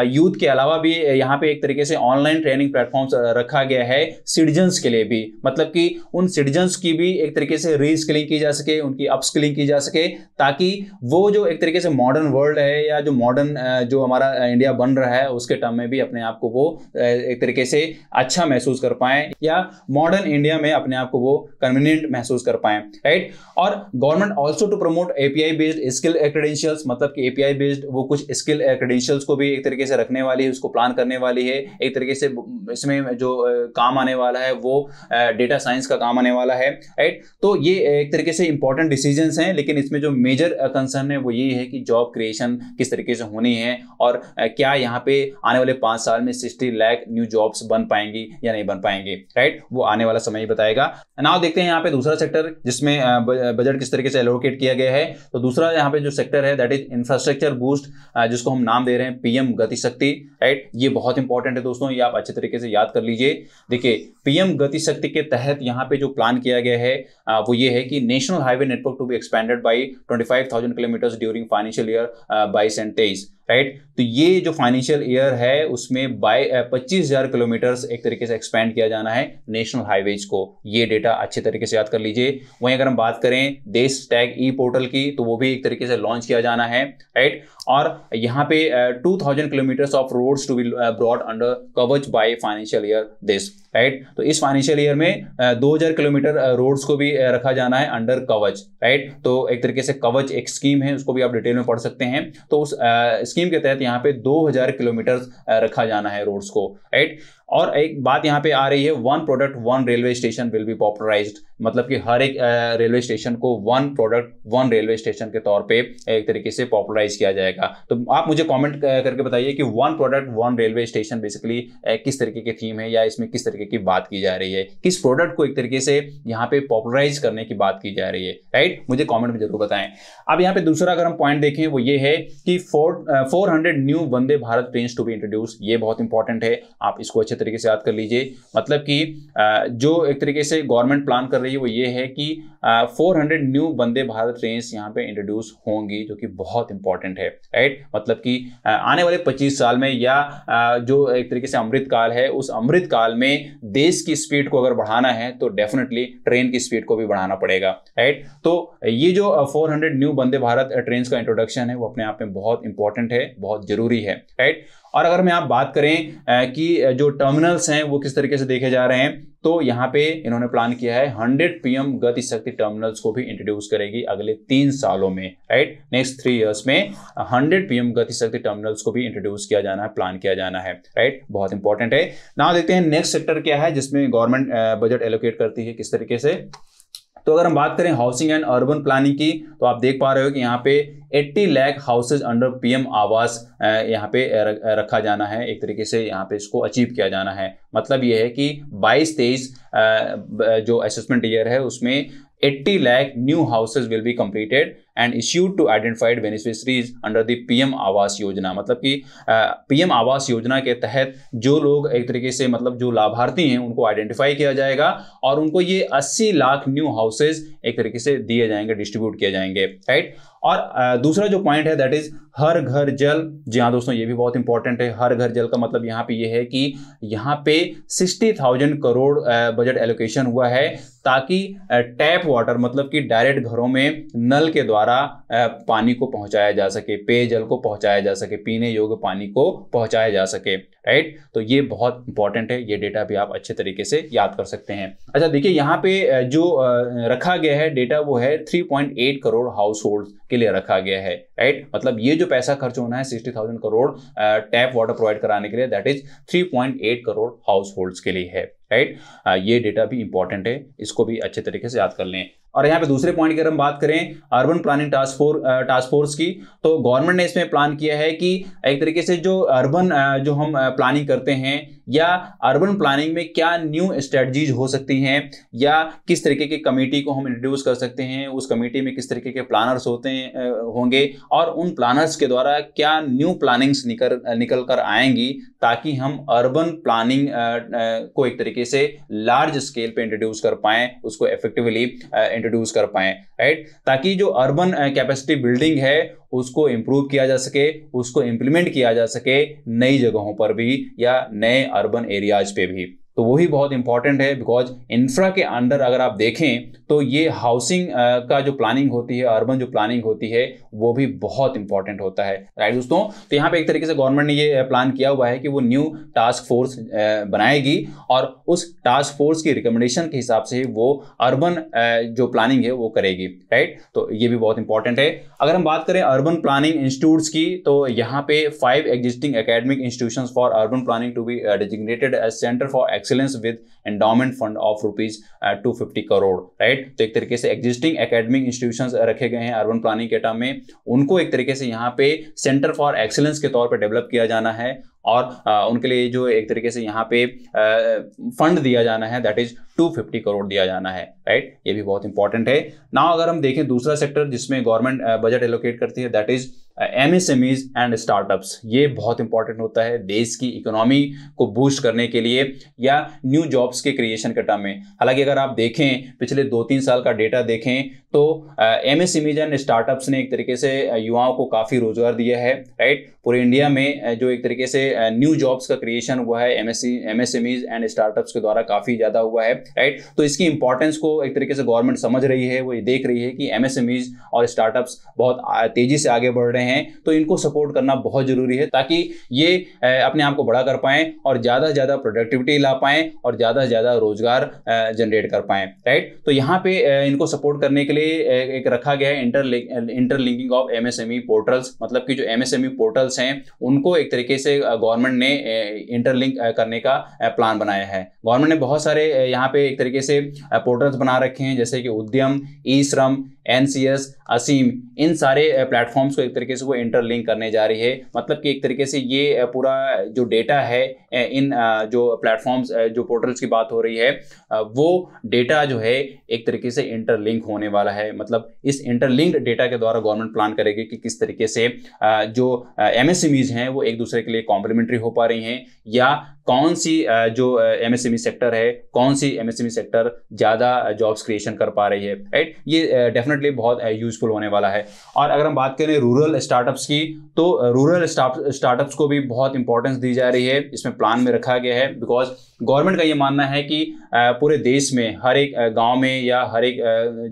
यूथ के अलावा भी यहाँ पे एक तरीके से ऑनलाइन ट्रेनिंग प्लेटफॉर्म्स रखा गया है सिटीजन्स के लिए भी। मतलब कि उन सिटीजन्स की भी एक तरीके से रीस्किलिंग की जा सके, उनकी अपस्किलिंग की जा सके, ताकि वो जो एक तरीके से मॉडर्न वर्ल्ड है या जो मॉडर्न जो हमारा इंडिया बन रहा है, उसके टर्म में भी अपने आप को वो एक तरीके से अच्छा महसूस कर पाए या मॉडर्न इंडिया में अपने आप को वो कन्वीनियंट महसूस कर पाए राइट और government also to promote API based skill credential credentials मतलब कि एपीआई बेस्ड वो कुछ स्किल क्रेडेंशियल्स को भी एक तरीके से रखने वाली है, उसको प्लान करने वाली है। एक तरीके से इसमें जो काम आने वाला है वो डेटा साइंस का काम आने वाला है राइट तो ये एक तरीके से इंपॉर्टेंट डिसीज़न हैं, लेकिन इसमें जो मेजर कंसर्न है वो ये है कि जॉब क्रिएशन किस तरीके से होनी है और क्या यहाँ पे आने वाले पाँच साल में सिक्सटी लैख न्यू जॉब्स बन पाएँगी या नहीं बन पाएँगे राइट वो आने वाला समय ही बताएगा। नाउ देखते हैं यहाँ पे दूसरा सेक्टर जिसमें बजट किस तरीके से एलोकेट किया गया है। तो दूसरा यहाँ पे जो सेक्टर है दैट इज़ इंफ्रास्ट्रक्चर बूस्ट जिसको हम नाम दे रहे हैं पीएम गतिशक्ति राइट ये बहुत इंपॉर्टेंट है दोस्तों, ये आप अच्छे तरीके से याद कर लीजिए। देखिए पीएम गतिशक्ति के तहत यहाँ पे जो प्लान किया गया है वो ये है कि national highway network to be expanded by twenty kilometer during financial year बाईस एंड तेईस राइट तो ये जो फाइनेंशियल ईयर है, उसमें बाय पच्चीस हज़ार किलोमीटर एक तरीके से एक्सपेंड किया जाना है नेशनल हाईवेज को। ये डेटा अच्छे तरीके से याद कर लीजिए। वहीं अगर हम बात करें देश टैग ई पोर्टल की तो वो भी एक तरीके से लॉन्च किया जाना है राइट और यहाँ पे two thousand kilometer of roads to be broad under Kavach by financial year this right तो इस फाइनेंशियल ईयर में दो हज़ार किलोमीटर रोड्स को भी रखा जाना है अंडर कवच राइट तो एक तरीके से कवच एक स्कीम है, उसको भी आप डिटेल में पढ़ सकते हैं। तो उस स्कीम के तहत यहाँ पे दो हज़ार किलोमीटर रखा जाना है रोड्स को राइट और एक बात यहाँ पे आ रही है one product one railway station will be popularized मतलब कि हर एक रेलवे स्टेशन को one product one railway station के तौर पे एक तरीके से पॉपुलराइज किया जाएगा। तो आप मुझे कमेंट करके बताइए कि one product one railway station basically किस तरीके की थीम है या इसमें किस तरीके की बात की जा रही है? किस प्रोडक्ट को एक तरीके से यहाँ पे पॉपुलराइज करने की बात की जा रही है? राइट मुझे कॉमेंट में ज़रूर बताएँ। अब यहाँ पे दूसरा अगर हम पॉइंट देखें, वो ये है कि four hundred new Vande Bharat train to be introduce ये बहुत इंपॉर्टेंट है। आप इसको अच्छे तरीके से याद कर लीजिए। मतलब कि जो एक तरीके से गवर्नमेंट प्लान कर रही है वो ये है कि four hundred new Vande Bharat train यहाँ पे इंट्रोड्यूस होंगी, जो कि बहुत इंपॉर्टेंट है राइट मतलब कि आने वाले 25 साल में या जो एक तरीके से अमृत काल है, उस अमृत काल में देश की स्पीड को अगर बढ़ाना है तो डेफिनेटली ट्रेन की स्पीड को भी बढ़ाना पड़ेगा राइट तो ये जो 400 न्यू वंदे भारत ट्रेन का इंट्रोडक्शन है, वो अपने आप में बहुत इंपॉर्टेंट है, बहुत ज़रूरी है राइट और अगर मैं आप बात करें कि जो टर्मिनल्स हैं, वो किस तरीके से देखे जा रहे हैं तो यहाँ पे इन्होंने प्लान किया है 100 पीएम गति शक्ति टर्मिनल्स को भी इंट्रोड्यूस करेगी अगले तीन सालों में राइट नेक्स्ट थ्री इयर्स में 100 पीएम गति शक्ति टर्मिनल्स को भी इंट्रोड्यूस किया जाना है प्लान किया जाना है राइट बहुत इंपॉर्टेंट है। ना देखते हैं नेक्स्ट सेक्टर क्या है, जिसमें गवर्नमेंट बजट एलोकेट करती है, किस तरीके से? तो अगर हम बात करें हाउसिंग एंड अर्बन प्लानिंग की तो आप देख पा रहे हो कि यहाँ पे 80 लाख हाउसेज अंडर पीएम आवास यहाँ पे रखा जाना है। एक तरीके से यहाँ पे इसको अचीव किया जाना है। मतलब ये है कि 22 तेईस जो असेसमेंट ईयर है, उसमें 80 lakh new houses will be completed and issued to identified beneficiaries under the PM Awas Yojana. मतलब कि पीएम आवास योजना के तहत जो लोग एक तरीके से मतलब जो लाभार्थी हैं, उनको आइडेंटिफाई किया जाएगा और उनको ये 80 लाख न्यू हाउसेज एक तरीके से दिए जाएँगे डिस्ट्रीब्यूट किए जाएँगे। राइट और दूसरा जो पॉइंट है दैट इज़ हर घर जल, जी हाँ दोस्तों, ये भी बहुत इंपॉर्टेंट है। हर घर जल का मतलब यहाँ पे ये यह है कि यहाँ पे sixty thousand crore budget allocation हुआ है ताकि टैप वाटर मतलब कि डायरेक्ट घरों में नल के द्वारा पानी को पहुँचाया जा सके, पेयजल को पहुँचाया जा सके, पीने योग्य पानी को पहुँचाया जा सके राइट तो ये बहुत इंपॉर्टेंट है। ये डेटा भी आप अच्छे तरीके से याद कर सकते हैं। अच्छा देखिए यहाँ पे जो रखा गया है डेटा वो है 3.8 करोड़ हाउस के लिए रखा गया है। राइट मतलब ये जो पैसा खर्च होना है sixty thousand crore tap water provide कराने के लिए that is 3.8 crore house holds के लिए है राइट ये डेटा भी इंपॉर्टेंट है, इसको भी अच्छे तरीके से याद कर लें। और यहाँ पे दूसरे पॉइंट की अगर हम बात करें urban planning task force task force की तो गवर्नमेंट ने इसमें प्लान किया है कि एक तरीके से जो अर्बन जो हम प्लानिंग करते हैं, या अर्बन प्लानिंग में क्या न्यू स्ट्रेटजीज हो सकती हैं, या किस तरीके की कमेटी को हम इंट्रोड्यूस कर सकते हैं, उस कमेटी में किस तरीके के प्लानर्स होते हैं होंगे, और उन प्लानर्स के द्वारा क्या न्यू प्लानिंग्स निकल निकल कर आएँगी, ताकि हम अर्बन प्लानिंग को एक तरीके से लार्ज स्केल पे इंट्रोड्यूस कर पाएँ, उसको इफेक्टिवली इंट्रोड्यूस कर पाए राइट ताकि जो अर्बन कैपेसिटी बिल्डिंग है, उसको इम्प्रूव किया जा सके, उसको इम्प्लीमेंट किया जा सके नई जगहों पर भी या नए अर्बन एरियाज़ पे भी। तो वही बहुत इंपॉर्टेंट है बिकॉज़ इंफ्रा के अंडर अगर आप देखें तो ये हाउसिंग का जो प्लानिंग होती है अर्बन जो प्लानिंग होती है, वो भी बहुत इंपॉर्टेंट होता है। राइट दोस्तों? तो यहाँ पे एक तरीके से गवर्नमेंट ने ये प्लान किया हुआ है कि वो न्यू टास्क फोर्स बनाएगी और उस टास्क फोर्स की रिकमेंडेशन के हिसाब से वो अर्बन जो प्लानिंग है वो करेगी। राइट तो ये भी बहुत इंपॉर्टेंट है। अगर हम बात करें अर्बन प्लानिंग इंस्टीट्यूट की तो यहाँ पे five existing academic institution for urban planning to be designated as centre for excellence with endowment fund of rupees two fifty crore right तो एक तरीके से एग्जिस्टिंग एकेडमिक इंस्टीट्यूशंस रखे गए हैं अर्बन प्लानिंग केटा में। उनको एक तरीके से यहाँ पे सेंटर फॉर एक्सीलेंस के तौर पर डेवलप किया जाना है। और आ, उनके लिए जो एक तरीके से यहाँ पे फंड दिया जाना है दैट इज़ 250 करोड़ दिया जाना है राइट ये भी बहुत इंपॉर्टेंट है। ना अगर हम देखें दूसरा सेक्टर जिसमें गवर्नमेंट बजट एलोकेट करती है that is M S M Es and startups ये बहुत इंपॉर्टेंट होता है देश की इकोनॉमी को बूस्ट करने के लिए या न्यू जॉब्स के क्रिएशन के टर्म में। हालाँकि अगर आप देखें पिछले दो तीन साल का डेटा देखें तो M S M Es and startups ने एक तरीके से युवाओं को काफ़ी रोज़गार दिया है राइट पूरे इंडिया में जो एक तरीके से न्यू जॉब्स का क्रिएशन हुआ है एम एस एंड स्टार्टअप्स के द्वारा काफ़ी ज़्यादा हुआ है राइट तो इसकी इंपॉर्टेंस को एक तरीके से गवर्नमेंट समझ रही है, वो ये देख रही है कि एम और स्टार्टअप्स बहुत तेज़ी से आगे बढ़ रहे हैं तो इनको सपोर्ट करना बहुत ज़रूरी है ताकि ये अपने आप को बड़ा कर पाएँ और ज़्यादा से ज़्यादा प्रोडक्टिविटी ला पाएँ और ज़्यादा से ज़्यादा रोज़गार जनरेट कर पाएँ राइट तो यहाँ पे इनको सपोर्ट करने के लिए एक रखा गया है inter interlinking of MSME portals मतलब कि जो एमएसएमई पोर्टल्स हैं, उनको एक तरीके से गवर्नमेंट ने इंटरलिंक करने का प्लान बनाया है। गवर्नमेंट ने बहुत सारे यहाँ पे एक तरीके से पोर्टल्स बना रखे हैं, जैसे कि उद्यम ई श्रम एन असीम, इन सारे प्लेटफॉर्म्स को एक तरीके से वो इंटरलिंक करने जा रही है। मतलब कि एक तरीके से ये पूरा जो डेटा है इन जो प्लेटफॉर्म्स जो पोर्टल्स की बात हो रही है वो डेटा जो है एक तरीके से इंटरलिंक होने वाला है। मतलब इस इंटरलिंक्ड डेटा के द्वारा गवर्नमेंट प्लान करेगी कि किस तरीके से जो एमएसएमईज हैं, वो एक दूसरे के लिए कॉम्प्लीमेंट्री हो पा रही हैं, या कौन सी जो एमएसएमई सेक्टर है, कौन सी एमएसएमई सेक्टर ज़्यादा जॉब्स क्रिएशन कर पा रही है राइट ये डेफिनेटली बहुत यूजफुल होने वाला है। और अगर हम बात करें रूरल स्टार्टअप्स की तो रूरल स्टार्टअप्स को भी बहुत इंपॉर्टेंस दी जा रही है। इसमें प्लान में रखा गया है बिकॉज़ गवर्नमेंट का ये मानना है कि पूरे देश में हर एक गाँव में या हर एक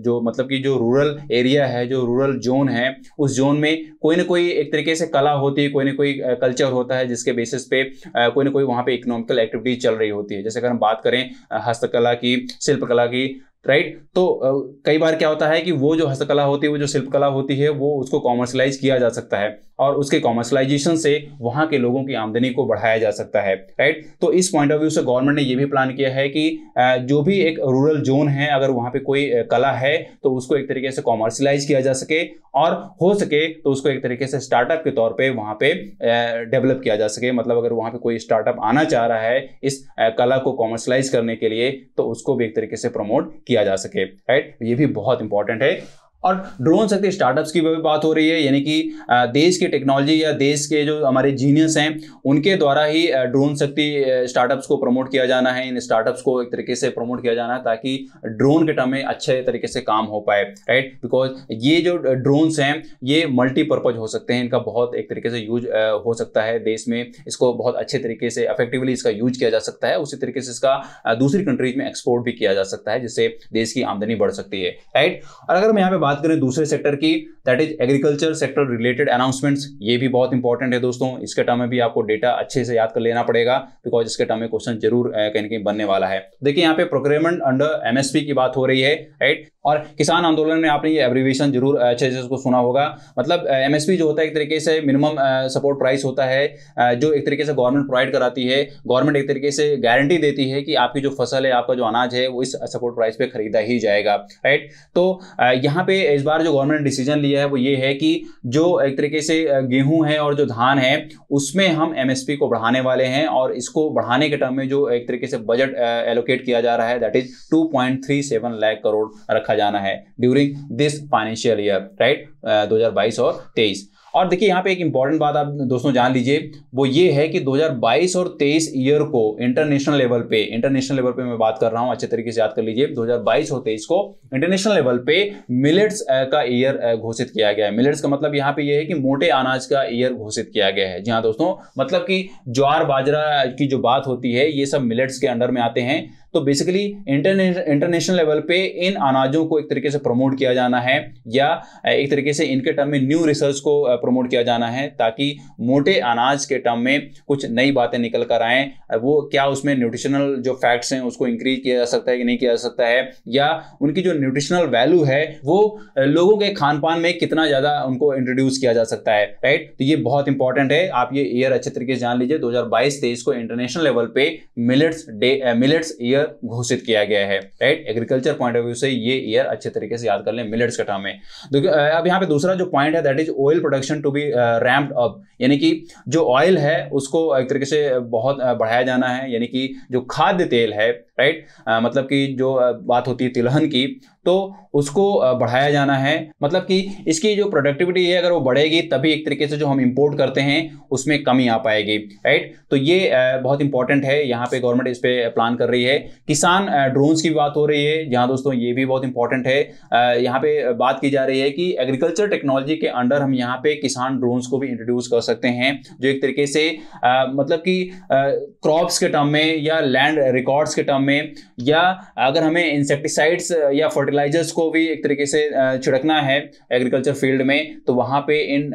जो मतलब कि जो रूरल एरिया है, जो रूरल जोन है, उस जोन में कोई ना कोई एक तरीके से कला होती है, कोई ना कोई कल्चर होता है, जिसके बेसिस पे कोई ना कोई वहाँ पे इकोनॉमिकल एक्टिविटीज़ चल रही होती है। जैसे अगर हम बात करें हस्तकला की, शिल्पकला की राइट तो कई बार क्या होता है कि वो जो हस्तकला होती है, वो जो शिल्पकला होती है, वो उसको कॉमर्शलाइज किया जा सकता है। और उसके कॉमर्शलाइजेशन से वहाँ के लोगों की आमदनी को बढ़ाया जा सकता है राइट तो इस पॉइंट ऑफ़ व्यू से गवर्नमेंट ने ये भी प्लान किया है कि जो भी एक रूरल जोन है, अगर वहाँ पे कोई कला है तो उसको एक तरीके से कॉमर्शलाइज किया जा सके और हो सके तो उसको एक तरीके से स्टार्टअप के तौर पे वहाँ पे डेवलप किया जा सके। मतलब अगर वहाँ पे कोई स्टार्टअप आना चाह रहा है इस कला को कॉमर्शलाइज करने के लिए तो उसको भी एक तरीके से प्रमोट किया जा सके राइट ये भी बहुत इंपॉर्टेंट है। और ड्रोन शक्ति स्टार्टअप्स की भी बात हो रही है, यानी कि देश की टेक्नोलॉजी या देश के जो हमारे जीनियस हैं, उनके द्वारा ही ड्रोन शक्ति स्टार्टअप्स को प्रमोट किया जाना है, इन स्टार्टअप्स को एक तरीके से प्रमोट किया जाना है, ताकि ड्रोन के टर्म में अच्छे तरीके से काम हो पाए राइट बिकॉज़ ये जो ड्रोन्स हैं, ये मल्टीपर्पज हो सकते हैं, इनका बहुत एक तरीके से यूज़ हो सकता है देश में, इसको बहुत अच्छे तरीके से इफेक्टिवली इसका यूज़ किया जा सकता है, उसी तरीके से इसका दूसरी कंट्रीज़ में एक्सपोर्ट भी किया जा सकता है, जिससे देश की आमदनी बढ़ सकती है राइट और अगर मैं यहाँ पे बात करें दूसरे सेक्टर की that is agriculture sector related announcements ये भी बहुत इंपॉर्टेंट है दोस्तों। इसके टर्म में भी आपको डेटा अच्छे से याद कर लेना पड़ेगा बिकॉज़ इसके टर्म में क्वेश्चन ज़रूर कहीं कहीं बनने वाला है। देखिए, यहाँ पे प्रोक्रेमेंट अंडर एमएसपी की बात हो रही है राइट और किसान आंदोलन में आपने ये एब्रीवेशन ज़रूर अच्छे से उसको सुना होगा। मतलब एमएसपी जो होता है एक तरीके से मिनिमम सपोर्ट प्राइस होता है जो एक तरीके से गवर्नमेंट प्रोवाइड कराती है। गवर्नमेंट एक तरीके से गारंटी देती है कि आपकी जो फ़सल है, आपका जो अनाज है, वो इस सपोर्ट प्राइस पे खरीदा ही जाएगा राइट तो यहाँ पे इस बार जो गवर्नमेंट डिसीज़न लिया है, वो ये है कि जो एक तरीके से गेहूँ है और जो धान है, उसमें हम एमएसपी को बढ़ाने वाले हैं और इसको बढ़ाने के टर्म में जो एक तरीके से बजट एलोकेट किया जा रहा है दैट इज़ 2.37 लाख करोड़ रखा जाना है during this financial year right 2022 और 23 और देखिए, यहाँ पे एक इंपॉर्टेंट बात आप दोस्तों जान लीजिए, वो ये है कि 2022 और 23 ईयर को इंटरनेशनल लेवल पे इंटरनेशनल लेवल पे मैं बात कर रहा हूँ, अच्छे तरीके से याद कर लीजिए 2022 और 23 को इंटरनेशनल लेवल पे मिलेट्स का ईयर घोषित किया गया है। मिलेट्स का मतलब यहाँ पे ये यह है कि मोटे अनाज का ईयर घोषित किया गया है। जी हाँ दोस्तों मतलब कि ज्वार, बाजरा की जो बात होती है, ये सब मिलेट्स के अंडर में आते हैं। तो बेसिकली इंटरनेशनल लेवल पे इन अनाजों को एक तरीके से प्रमोट किया जाना है या एक तरीके से इनके टर्म में न्यू रिसर्च को प्रमोट किया जाना है ताकि मोटे अनाज के टर्म में कुछ नई बातें निकल कर आए। वो क्या उसमें न्यूट्रिशनल जो फैक्ट्स हैं उसको इंक्रीज किया जा सकता है कि नहीं किया जा सकता है या उनकी जो न्यूट्रिशनल वैल्यू है वो लोगों के खान पान में कितना ज़्यादा उनको इंट्रोड्यूस किया जा सकता है राइट तो ये बहुत इंपॉर्टेंट है। आप ये ईयर अच्छे तरीके से जान लीजिए, दो हज़ार को इंटरनेशनल लेवल पे millets day millets year year घोषित किया गया है right agriculture point of view से ये ईयर अच्छे तरीके से याद कर लें मिलेट्स का टर्म में अब यहाँ पे दूसरा जो पॉइंट है that is oil production to be ramp up यानी कि जो ऑयल है, उसको एक तरीके से बहुत बढ़ाया जाना है। यानी कि जो खाद्य तेल है राइट मतलब कि जो बात होती है तिलहन की तो उसको बढ़ाया जाना है। मतलब कि इसकी जो प्रोडक्टिविटी है, अगर वो बढ़ेगी, तभी एक तरीके से जो हम इंपोर्ट करते हैं, उसमें कमी आ पाएगी राइट तो ये बहुत इंपॉर्टेंट है। यहाँ पे गवर्नमेंट इस पर प्लान कर रही है। किसान ड्रोन्स की बात हो रही है। जहाँ दोस्तों, ये भी बहुत इंपॉर्टेंट है। यहाँ पे बात की जा रही है कि एग्रीकल्चर टेक्नोलॉजी के अंडर हम यहाँ पे किसान ड्रोन्स को भी इंट्रोड्यूस कर सकते हैं, जो एक तरीके से मतलब कि क्रॉप्स के टर्म में या लैंड रिकॉर्ड्स के टर्म में या अगर हमें इंसेक्टिसाइड्स या फर्टिलाइजर्स को भी एक तरीके से छिड़कना है एग्रीकल्चर फ़ील्ड में तो वहाँ पे इन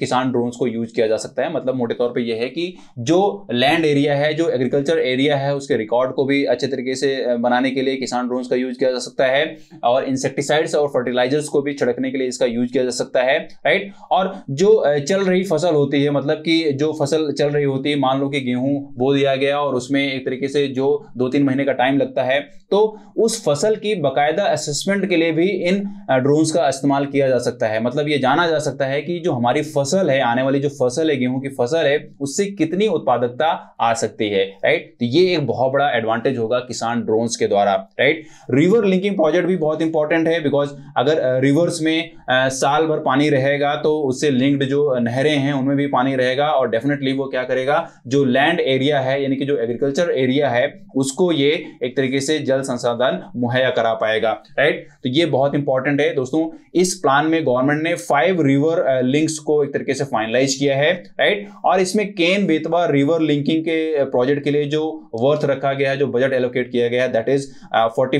किसान ड्रोन्स को यूज़ किया जा सकता है। मतलब मोटे तौर पे यह है कि जो लैंड एरिया है, जो एग्रीकल्चर एरिया है, उसके रिकॉर्ड को भी अच्छे तरीके से बनाने के लिए किसान ड्रोन्स का यूज़ किया जा सकता है, और इंसेक्टिसाइड्स और फर्टिलाइजर्स को भी छिड़कने के लिए इसका यूज़ किया जा सकता है राइट और जो चल रही फ़सल होती है मतलब कि जो फ़सल चल रही होती है, मान लो कि गेहूँ बो दिया गया और उसमें एक तरीके से जो दो तीन महीने का टाइम लगता है तो उस फ़सल की बकायदा असेसमेंट के लिए भी इन ड्रोन्स का इस्तेमाल किया जा सकता है। मतलब ये जाना जा सकता है कि जो हमारी फ़सल है, आने वाली जो फ़सल है, गेहूँ की फ़सल है, उससे कितनी उत्पादकता आ सकती है राइट तो ये एक बहुत बड़ा एडवांटेज होगा किसान ड्रोन्स के द्वारा राइट रिवर लिंकिंग प्रोजेक्ट भी बहुत इंपॉर्टेंट है बिकॉज़ अगर रिवर्स में साल भर पानी रहेगा तो उससे लिंक्ड जो नहरें हैं, उनमें भी पानी रहेगा और डेफिनेटली वो क्या करेगा, जो लैंड एरिया है, यानी कि जो एग्रीकल्चर एरिया है, उसको ये एक तरीके से जल संसाधन मुहैया करा पाएगा राइट तो ये बहुत इंपॉर्टेंट है दोस्तों। इस प्लान में गवर्नमेंट ने फाइव रिवर लिंक्स को एक तरीके से फाइनलाइज किया है राइट और इसमें केन बेतवा रिवर लिंकिंग के प्रोजेक्ट के लिए जो वर्थ रखा गया है, जो बजट एलोकेट किया गया है दैट इज़ फोर्टी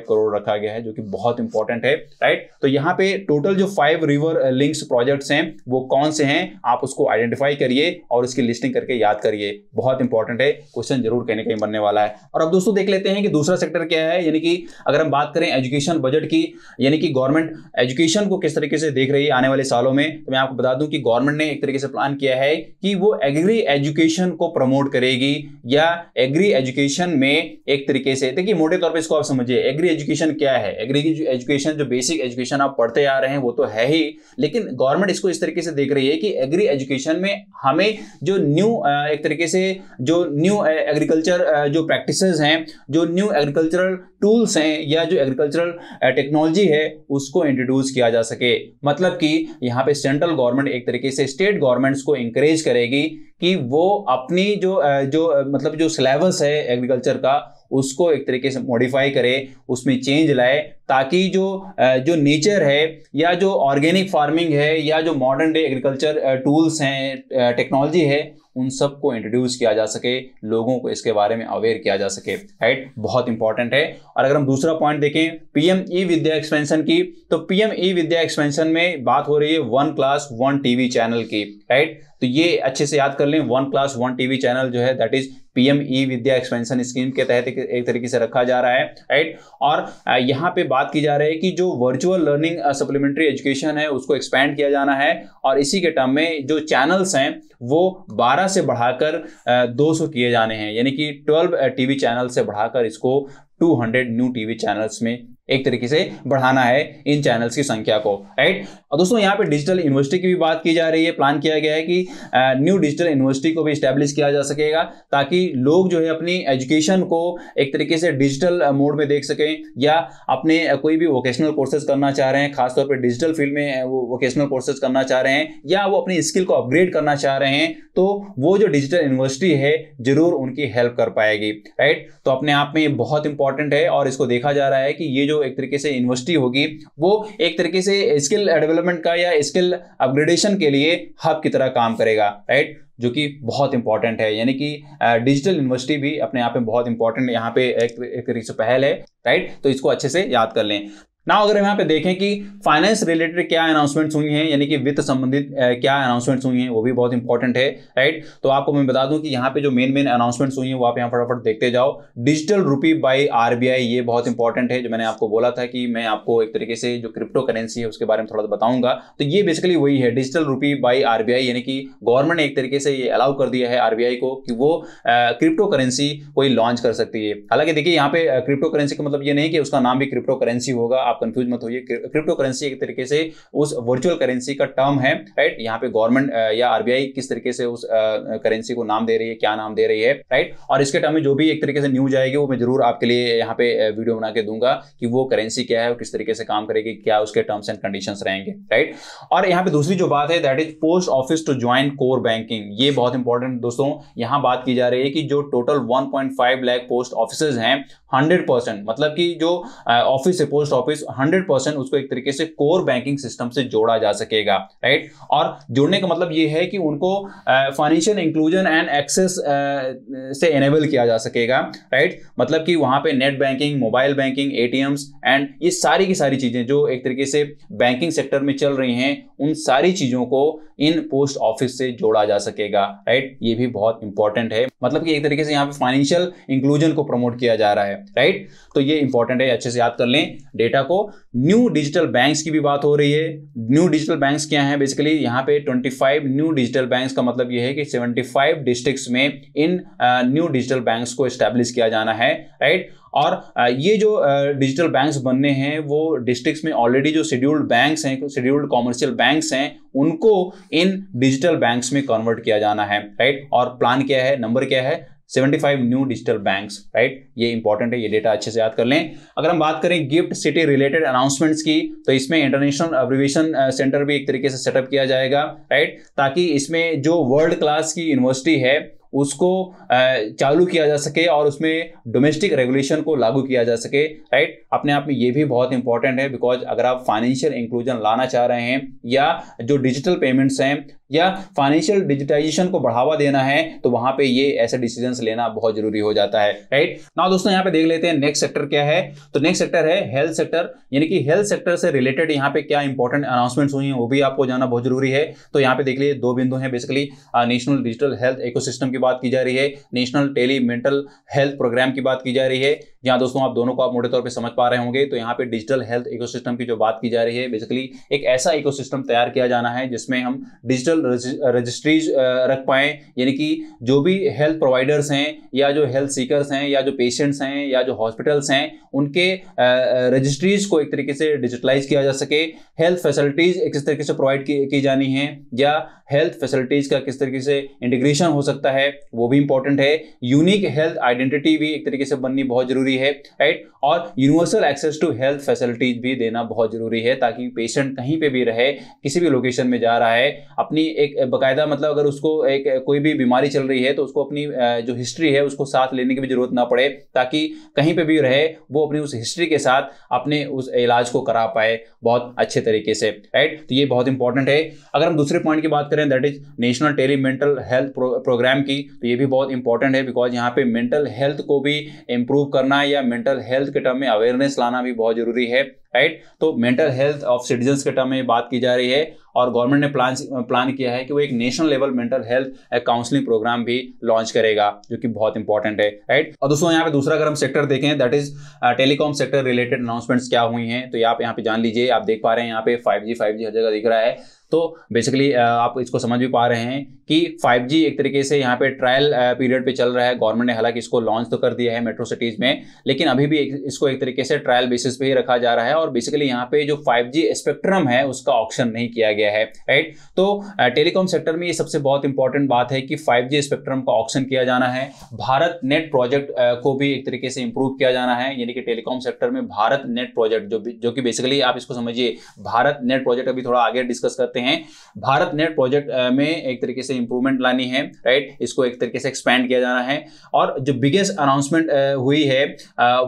करोड़ रखा गया है, जो कि बहुत इंपॉर्टेंट है राइट तो यहाँ पे टोटल जो फाइव रिवर लिंक्स प्रोजेक्ट्स हैं, वो कौन से हैं? आप उसको आइडेंटिफाई करिए और उसकी लिस्टिंग करके याद करिए। बहुत इंपॉर्टेंट है। क्वेश्चन ज़रूर कहीं कहीं बनने वाला है। और अब दोस्तों देख लेते हैं कि दूसरा सेक्टर क्या है, यानी कि अगर हम बात करें एजुकेशन बजट की, यानी कि गवर्नमेंट एजुकेशन को किस तरीके से देख रही है आने वाले सालों में तो मैं आपको बता दूँ कि गवर्नमेंट ने एक तरीके से प्लान किया है कि वो एग्री एजुकेशन को प्रमोट करेगी या एग्री एजुकेशन में एक तरीके से, देखिए मोटे तौर पर इसको आप समझिए एग्री एजुकेशन क्या है? एग्री एजुकेशन जो बेसिक एजुकेशन आप पढ़ते आ रहे हैं वो तो है ही, लेकिन गवर्नमेंट इसको इस तरीके से देख रही है कि एग्री एजुकेशन में हमें जो न्यू एक तरीके से जो न्यू एग्रीकल्चर जो प्रैक्टिस हैं, जो न्यू एग्रीकल्चरल टूल्स हैं या जो एग्रीकल्चरल टेक्नोलॉजी है, उसको इंट्रोड्यूस किया जा सके। मतलब कि यहाँ पे सेंट्रल गवर्नमेंट एक तरीके से स्टेट गवर्नमेंट्स को इंकरेज करेगी कि वो अपनी जो जो मतलब जो सिलेबस है एग्रीकल्चर का, उसको एक तरीके से मॉडिफाई करे, उसमें चेंज लाए, ताकि जो जो नेचर है या जो ऑर्गेनिक फ़ार्मिंग है या जो मॉडर्न डे एग्रीकल्चर टूल्स हैं टेक्नोलॉजी है उन सबको इंट्रोड्यूस किया जा सके, लोगों को इसके बारे में अवेयर किया जा सके राइट बहुत इंपॉर्टेंट है। और अगर हम दूसरा पॉइंट देखें पीएम ई विद्या एक्सपेंशन की तो पीएम ई विद्या एक्सपेंशन में बात हो रही है one class one TV channel की राइट तो ये अच्छे से याद कर लें one class one TV channel जो है that is PM e Vidya expansion scheme के तहत एक तरीके से रखा जा रहा है राइट और यहाँ पे बात की जा रही है कि जो वर्चुअल लर्निंग सप्लीमेंट्री एजुकेशन है, उसको एक्सपैंड किया जाना है और इसी के टर्म में जो चैनल्स हैं, वो 12 से बढ़ाकर 200 किए जाने हैं। यानी कि 12 टीवी चैनल से बढ़ाकर इसको 200 न्यू टीवी चैनल्स में एक तरीके से बढ़ाना है इन चैनल्स की संख्या को राइट और दोस्तों, यहाँ पे डिजिटल यूनिवर्सिटी की भी बात की जा रही है। प्लान किया गया है कि न्यू डिजिटल यूनिवर्सिटी को भी स्टैब्लिश किया जा सकेगा ताकि लोग जो है अपनी एजुकेशन को एक तरीके से डिजिटल मोड में देख सकें या अपने कोई भी वोकेशनल कोर्सेज करना चाह रहे हैं, खासतौर पर डिजिटल फ़ील्ड में वो वोकेशनल कोर्सेज करना चाह रहे हैं या वो अपनी स्किल को अपग्रेड करना चाह रहे हैं तो वो जो डिजिटल यूनिवर्सिटी है, ज़रूर उनकी हेल्प कर पाएगी राइट तो अपने आप में बहुत इंपॉर्टेंट है और इसको देखा जा रहा है कि ये जो एक तरीके से यूनिवर्सिटी होगी वो एक तरीके से स्किल डेवलपमेंट का या स्किल अपग्रेडेशन के लिए हब की तरह काम करेगा राइट जो कि बहुत इंपॉर्टेंट है यानी कि डिजिटल यूनिवर्सिटी भी अपने आप में बहुत इंपॉर्टेंट यहाँ पे एक, एक तरीके से पहल है राइट तो इसको अच्छे से याद कर लें। ना अगर हम यहाँ पे देखें कि फाइनेंस रिलेटेड क्या अनाउंसमेंट्स हुई हैं, यानी कि वित्त संबंधित क्या अनाउंसमेंट्स हुई हैं, वो भी बहुत इंपॉर्टेंट है राइट तो आपको मैं बता दूँ कि यहाँ पे जो मेन मेन अनाउंसमेंट्स हुई हैं, वो आप यहाँ फटाफट देखते जाओ। डिजिटल रूपी बाई आरबीआई ये बहुत इंपॉर्टेंट है। जो मैंने आपको बोला था कि मैं आपको एक तरीके से जो क्रिप्टो करेंसी है, उसके बारे में थोड़ा सा बताऊँगा। तो ये बेसिकली वही है डिजिटल रूपी बाई आरबीआई यानी कि गवर्नमेंट ने एक तरीके से ये अलाउ कर दिया है आरबीआई को कि वो क्रिप्टो करेंसी कोई लॉन्च कर सकती है। हालाँकि देखिए, यहाँ पे क्रिप्टो करेंसी का मतलब ये नहीं कि उसका नाम भी क्रिप्टो करेंसी होगा। आप कंफ्यूज मत होइए क्रिप्टो करेंसी एक तरीके से उस वर्चुअल करेंसी का टर्म है राइट यहाँ पे गवर्नमेंट या आरबीआई किस तरीके से उस करेंसी को नाम दे रही है, क्या नाम दे रही है राइट और इसके टर्म में जो भी एक तरीके से न्यूज़ आएगी, वो मैं ज़रूर आपके लिए यहाँ पे वीडियो बना के दूँगा कि वो करेंसी क्या है किस तरीके से काम करेगी, क्या उसके टर्म्स एंड कंडीशन रहेंगे राइट और यहाँ पे दूसरी जो बात है that is post office to join core banking ये बहुत इंपॉर्टेंट दोस्तों, यहाँ बात की जा रही है कि जो टोटल 1.5 लाख पोस्ट ऑफ़िस हैं 100 परसेंट मतलब कि जो ऑफ़िस है पोस्ट ऑफ़िस हंड्रेड परसेंट उसको एक तरीके से कोर बैंकिंग सिस्टम से जोड़ा जा सकेगा राइट और जोड़ने का मतलब ये है कि उनको फाइनेंशियल इंक्लूजन एंड एक्सेस से एनेबल किया जा सकेगा राइट मतलब कि वहाँ पे net banking mobile banking uh and ये सारी की सारी चीज़ें जो एक तरीके से बैंकिंग सेक्टर में चल रही हैं, उन सारी चीज़ों को इन पोस्ट ऑफ़िस से जोड़ा जा सकेगा राइट ये भी बहुत इंपॉर्टेंट है। मतलब कि एक तरीके से यहाँ पे फाइनेंशियल इंक्लूजन को प्रमोट किया जा रहा है राइट तो ये इंपॉर्टेंट है अच्छे से याद कर लें। डेटा को न्यू डिजिटल बैंक्स की भी बात हो रही है। न्यू डिजिटल बैंक्स क्या है? बेसिकली यहाँ पे 25 न्यू डिजिटल बैंक्स का मतलब ये है कि 75 डिस्ट्रिक्ट्स में इन न्यू डिजिटल बैंक्स को स्टैब्लिश किया जाना है राइट और ये जो डिजिटल बैंक्स बनने हैं, वो डिस्ट्रिक्ट्स में ऑलरेडी जो शेड्यूल्ड बैंक्स हैं शेड्यूल्ड कॉमर्शियल बैंक्स हैं, उनको इन डिजिटल बैंक्स में कन्वर्ट किया जाना है राइट और प्लान क्या है नंबर क्या है? 75 न्यू डिजिटल बैंक्स राइट ये इंपॉर्टेंट है, ये डेटा अच्छे से याद कर लें। अगर हम बात करें गिफ्ट सिटी रिलेटेड अनाउंसमेंट्स की तो इसमें इंटरनेशनल अब्रिवेशन सेंटर भी एक तरीके से सेटअप किया जाएगा राइट ताकि इसमें जो वर्ल्ड क्लास की यूनिवर्सिटी है उसको चालू किया जा सके और उसमें डोमेस्टिक रेगुलेशन को लागू किया जा सके राइट अपने आप में ये भी बहुत इंपॉर्टेंट है बिकॉज़ अगर आप फाइनेंशियल इंक्लूजन लाना चाह रहे हैं या जो डिजिटल पेमेंट्स हैं या फाइनेंशियल डिजिटाइजेशन को बढ़ावा देना है तो वहाँ पे ये ऐसे डिसीज़न लेना बहुत ज़रूरी हो जाता है राइट ना दोस्तों, यहाँ पे देख लेते हैं नेक्स्ट सेक्टर क्या है। तो नेक्स्ट सेक्टर है हेल्थ सेक्टर यानी कि हेल्थ सेक्टर से रिलेटेड यहाँ पे क्या इंपॉर्टेंट अनाउंसमेंट्स हुई हैं, वो भी आपको जाना बहुत ज़रूरी है। तो यहाँ पे देख लीजिए, दो बिंदु हैं basically national digital health ecosystem की बात की जा रही है। National tele mental health programme की बात की जा रही है। जहाँ दोस्तों आप दोनों को आप मोटे तौर पर समझ पा रहे होंगे तो यहाँ पे डिजिटल हेल्थ इकोसिस्टम की जो बात की जा रही है बेसिकली एक ऐसा इकोसिस्टम तैयार किया जाना है जिसमें हम डिजिटल रजिस्ट्रीज रख पाए यानी कि जो भी हेल्थ प्रोवाइडर्स हैं या जो हेल्थ सीकर्स हैं या जो पेशेंट्स हैं या जो हॉस्पिटल्स हैं उनके रजिस्ट्रीज को एक तरीके से डिजिटलाइज किया जा सके। हेल्थ फैसिलिटीज़ किस तरीके से प्रोवाइड की, की जानी है या हेल्थ फैसिलिटीज़ का किस तरीके से इंटीग्रेशन हो सकता है वो भी इंपॉर्टेंट है। यूनिक हेल्थ आइडेंटिटी भी एक तरीके से बननी बहुत ज़रूरी है राइट और universal access to health facilities भी देना बहुत ज़रूरी है ताकि पेशेंट कहीं पे भी रहे, किसी भी लोकेशन में जा रहा है, अपनी एक बकायदा मतलब अगर उसको एक कोई भी बीमारी चल रही है तो उसको अपनी जो हिस्ट्री है उसको साथ लेने की भी ज़रूरत ना पड़े ताकि कहीं पे भी रहे, वो अपनी उस हिस्ट्री के साथ अपने उस इलाज को करा पाए बहुत अच्छे तरीके से राइट तो ये बहुत इंपॉर्टेंट है। अगर हम दूसरे पॉइंट की बात करें that is national tele mental health programme की तो ये भी बहुत इंपॉर्टेंट है बिकॉज़ यहाँ पे मेंटल हेल्थ को भी इंप्रूव करना या मेंटल हेल्थ के टर्म में अवेयरनेस लाना भी बहुत ज़रूरी है राइट तो मेंटल हेल्थ ऑफ़ सिटीजन के टर्म में बात की जा रही है और गवर्नमेंट ने प्लान प्लान किया है कि वो एक national level mental health counselling programme भी लॉन्च करेगा, जो कि बहुत इंपॉर्टेंट है राइट और दोस्तों, यहाँ पे दूसरा अगर हम सेक्टर देखें that is telecom sector related announcements क्या हुई हैं तो आप यहाँ पे जान लीजिए, आप देख पा रहे हैं यहाँ पे फाइव जी हर जगह दिख रहा है। तो बेसिकली आप इसको समझ भी पा रहे हैं कि 5G एक तरीके से यहाँ पे ट्रायल पीरियड पे चल रहा है। गवर्नमेंट ने हालाँकि इसको लॉन्च तो कर दिया है मेट्रो सिटीज़ में, लेकिन अभी भी इसको एक तरीके से ट्रायल बेसिस पे ही रखा जा रहा है और बेसिकली यहाँ पे जो 5G स्पेक्ट्रम है उसका ऑप्शन नहीं किया गया है राइट तो टेलीकॉम सेक्टर में ये सबसे बहुत इंपॉर्टेंट बात है कि फाइव स्पेक्ट्रम का ऑप्शन किया जाना है। भारत नेट प्रोजेक्ट को भी एक तरीके से इंप्रूव किया जाना है। यानी कि टेलीकॉम सेक्टर में भारत नेट प्रोजेक्ट जो जो कि बेसिकली आप इसको समझिए, भारत नेट प्रोजेक्ट अभी थोड़ा आगे डिस्कस करते करते हैं। भारत नेट प्रोजेक्ट में एक तरीके से इंप्रूवमेंट लानी है राइट इसको एक तरीके से एक्सपैंड किया जाना है। और जो बिगेस्ट अनाउंसमेंट हुई है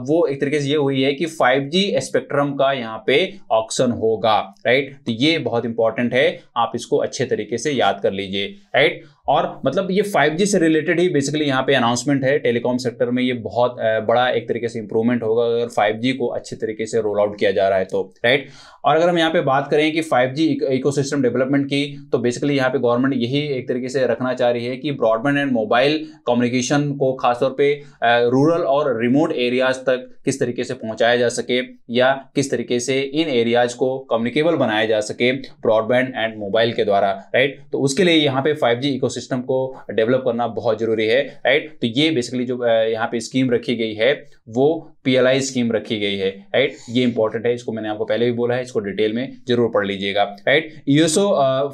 वो एक तरीके से ये हुई है कि 5G स्पेक्ट्रम का यहाँ पे ऑक्शन होगा राइट तो ये बहुत इंपॉर्टेंट है। आप इसको अच्छे तरीके से याद कर लीजिए राइट और मतलब ये 5G से रिलेटेड ही बेसिकली यहाँ पे अनाउंसमेंट है टेलीकॉम सेक्टर में ये बहुत बड़ा एक तरीके से इंप्रूवमेंट होगा अगर 5G को अच्छे तरीके से रोल आउट किया जा रहा है तो राइट और अगर हम यहाँ पे बात करें कि 5G इकोसिस्टम डेवलपमेंट की तो बेसिकली यहाँ पे गवर्नमेंट यही एक तरीके से रखना चाह रही है कि ब्रॉडबैंड एंड मोबाइल कम्युनिकेशन को खासतौर पर रूरल और रिमोट एरियाज़ तक किस तरीके से पहुँचाया जा सके या किस तरीके से इन एरियाज़ को कम्युनिकेबल बनाया जा सके ब्रॉडबैंड एंड मोबाइल के द्वारा राइट तो उसके लिए यहाँ पे फाइव जी सिस्टम को डेवलप करना बहुत ज़रूरी है राइट तो ये बेसिकली जो यहाँ पे स्कीम रखी गई है, वो पीएलआई स्कीम रखी गई है राइट ये इंपॉर्टेंट है, इसको मैंने आपको पहले भी बोला है, इसको डिटेल में ज़रूर पढ़ लीजिएगा right USO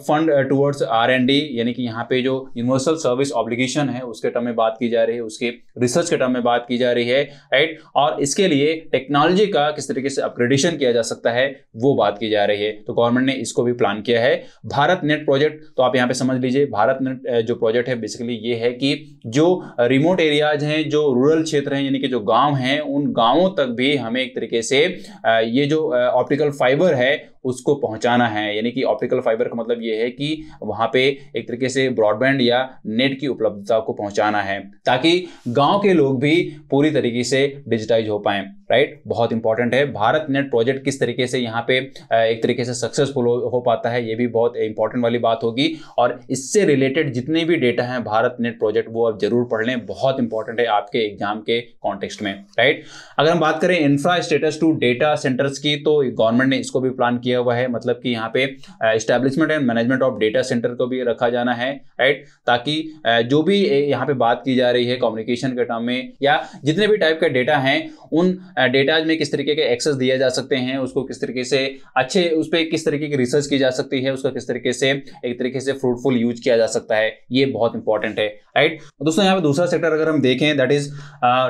fund towards R and D यानी कि यहाँ पे जो यूनिवर्सल सर्विस ऑब्लिगेशन है, उसके टर्म में बात की जा रही है, उसके रिसर्च के टर्म में बात की जा रही है राइट और इसके लिए टेक्नोलॉजी का किस तरीके से अपग्रेडेशन किया जा सकता है, वो बात की जा रही है। तो गवर्नमेंट ने इसको भी प्लान किया है। भारत नेट प्रोजेक्ट तो आप यहाँ पे समझ लीजिए, भारत नेट जो प्रोजेक्ट है बेसिकली ये है कि जो रिमोट एरियाज़ हैं, जो रूरल क्षेत्र हैं, यानी कि जो गाँव हैं, उन गाँवों तक भी हमें एक तरीके से ये जो ऑप्टिकल फाइबर है उसको पहुंचाना है। यानी कि ऑप्टिकल फाइबर का मतलब ये है कि वहाँ पे एक तरीके से ब्रॉडबैंड या नेट की उपलब्धता को पहुंचाना है ताकि गाँव के लोग भी पूरी तरीके से डिजिटाइज हो पाए राइट बहुत इंपॉर्टेंट है। भारत नेट प्रोजेक्ट किस तरीके से यहाँ पे एक तरीके से सक्सेसफुल हो, पाता है ये भी बहुत इंपॉर्टेंट वाली बात होगी। और इससे रिलेटेड जितने भी डेटा हैं भारत नेट प्रोजेक्ट वो आप ज़रूर पढ़ लें। बहुत इंपॉर्टेंट है आपके एग्ज़ाम के कॉन्टेक्स्ट में राइट अगर हम बात करें infra status to data centres की तो गवर्नमेंट ने इसको भी प्लान किया हुआ है मतलब कि यहाँ पे establishment and management of data centre को भी रखा जाना है राइट ताकि जो भी यहाँ पे बात की जा रही है कम्युनिकेशन के टर्म में, या जितने भी टाइप के डेटा हैं, उन डेटाज में किस तरीके के एक्सेस दिए जा सकते हैं, उसको किस तरीके से अच्छे, उस पर किस तरीके की रिसर्च की जा सकती है, उसका किस तरीके से, एक तरीके से फ्रूटफुल यूज़ किया जा सकता है, ये बहुत इंपॉर्टेंट है राइट दोस्तों, यहाँ पे दूसरा सेक्टर अगर हम देखें दैट इज़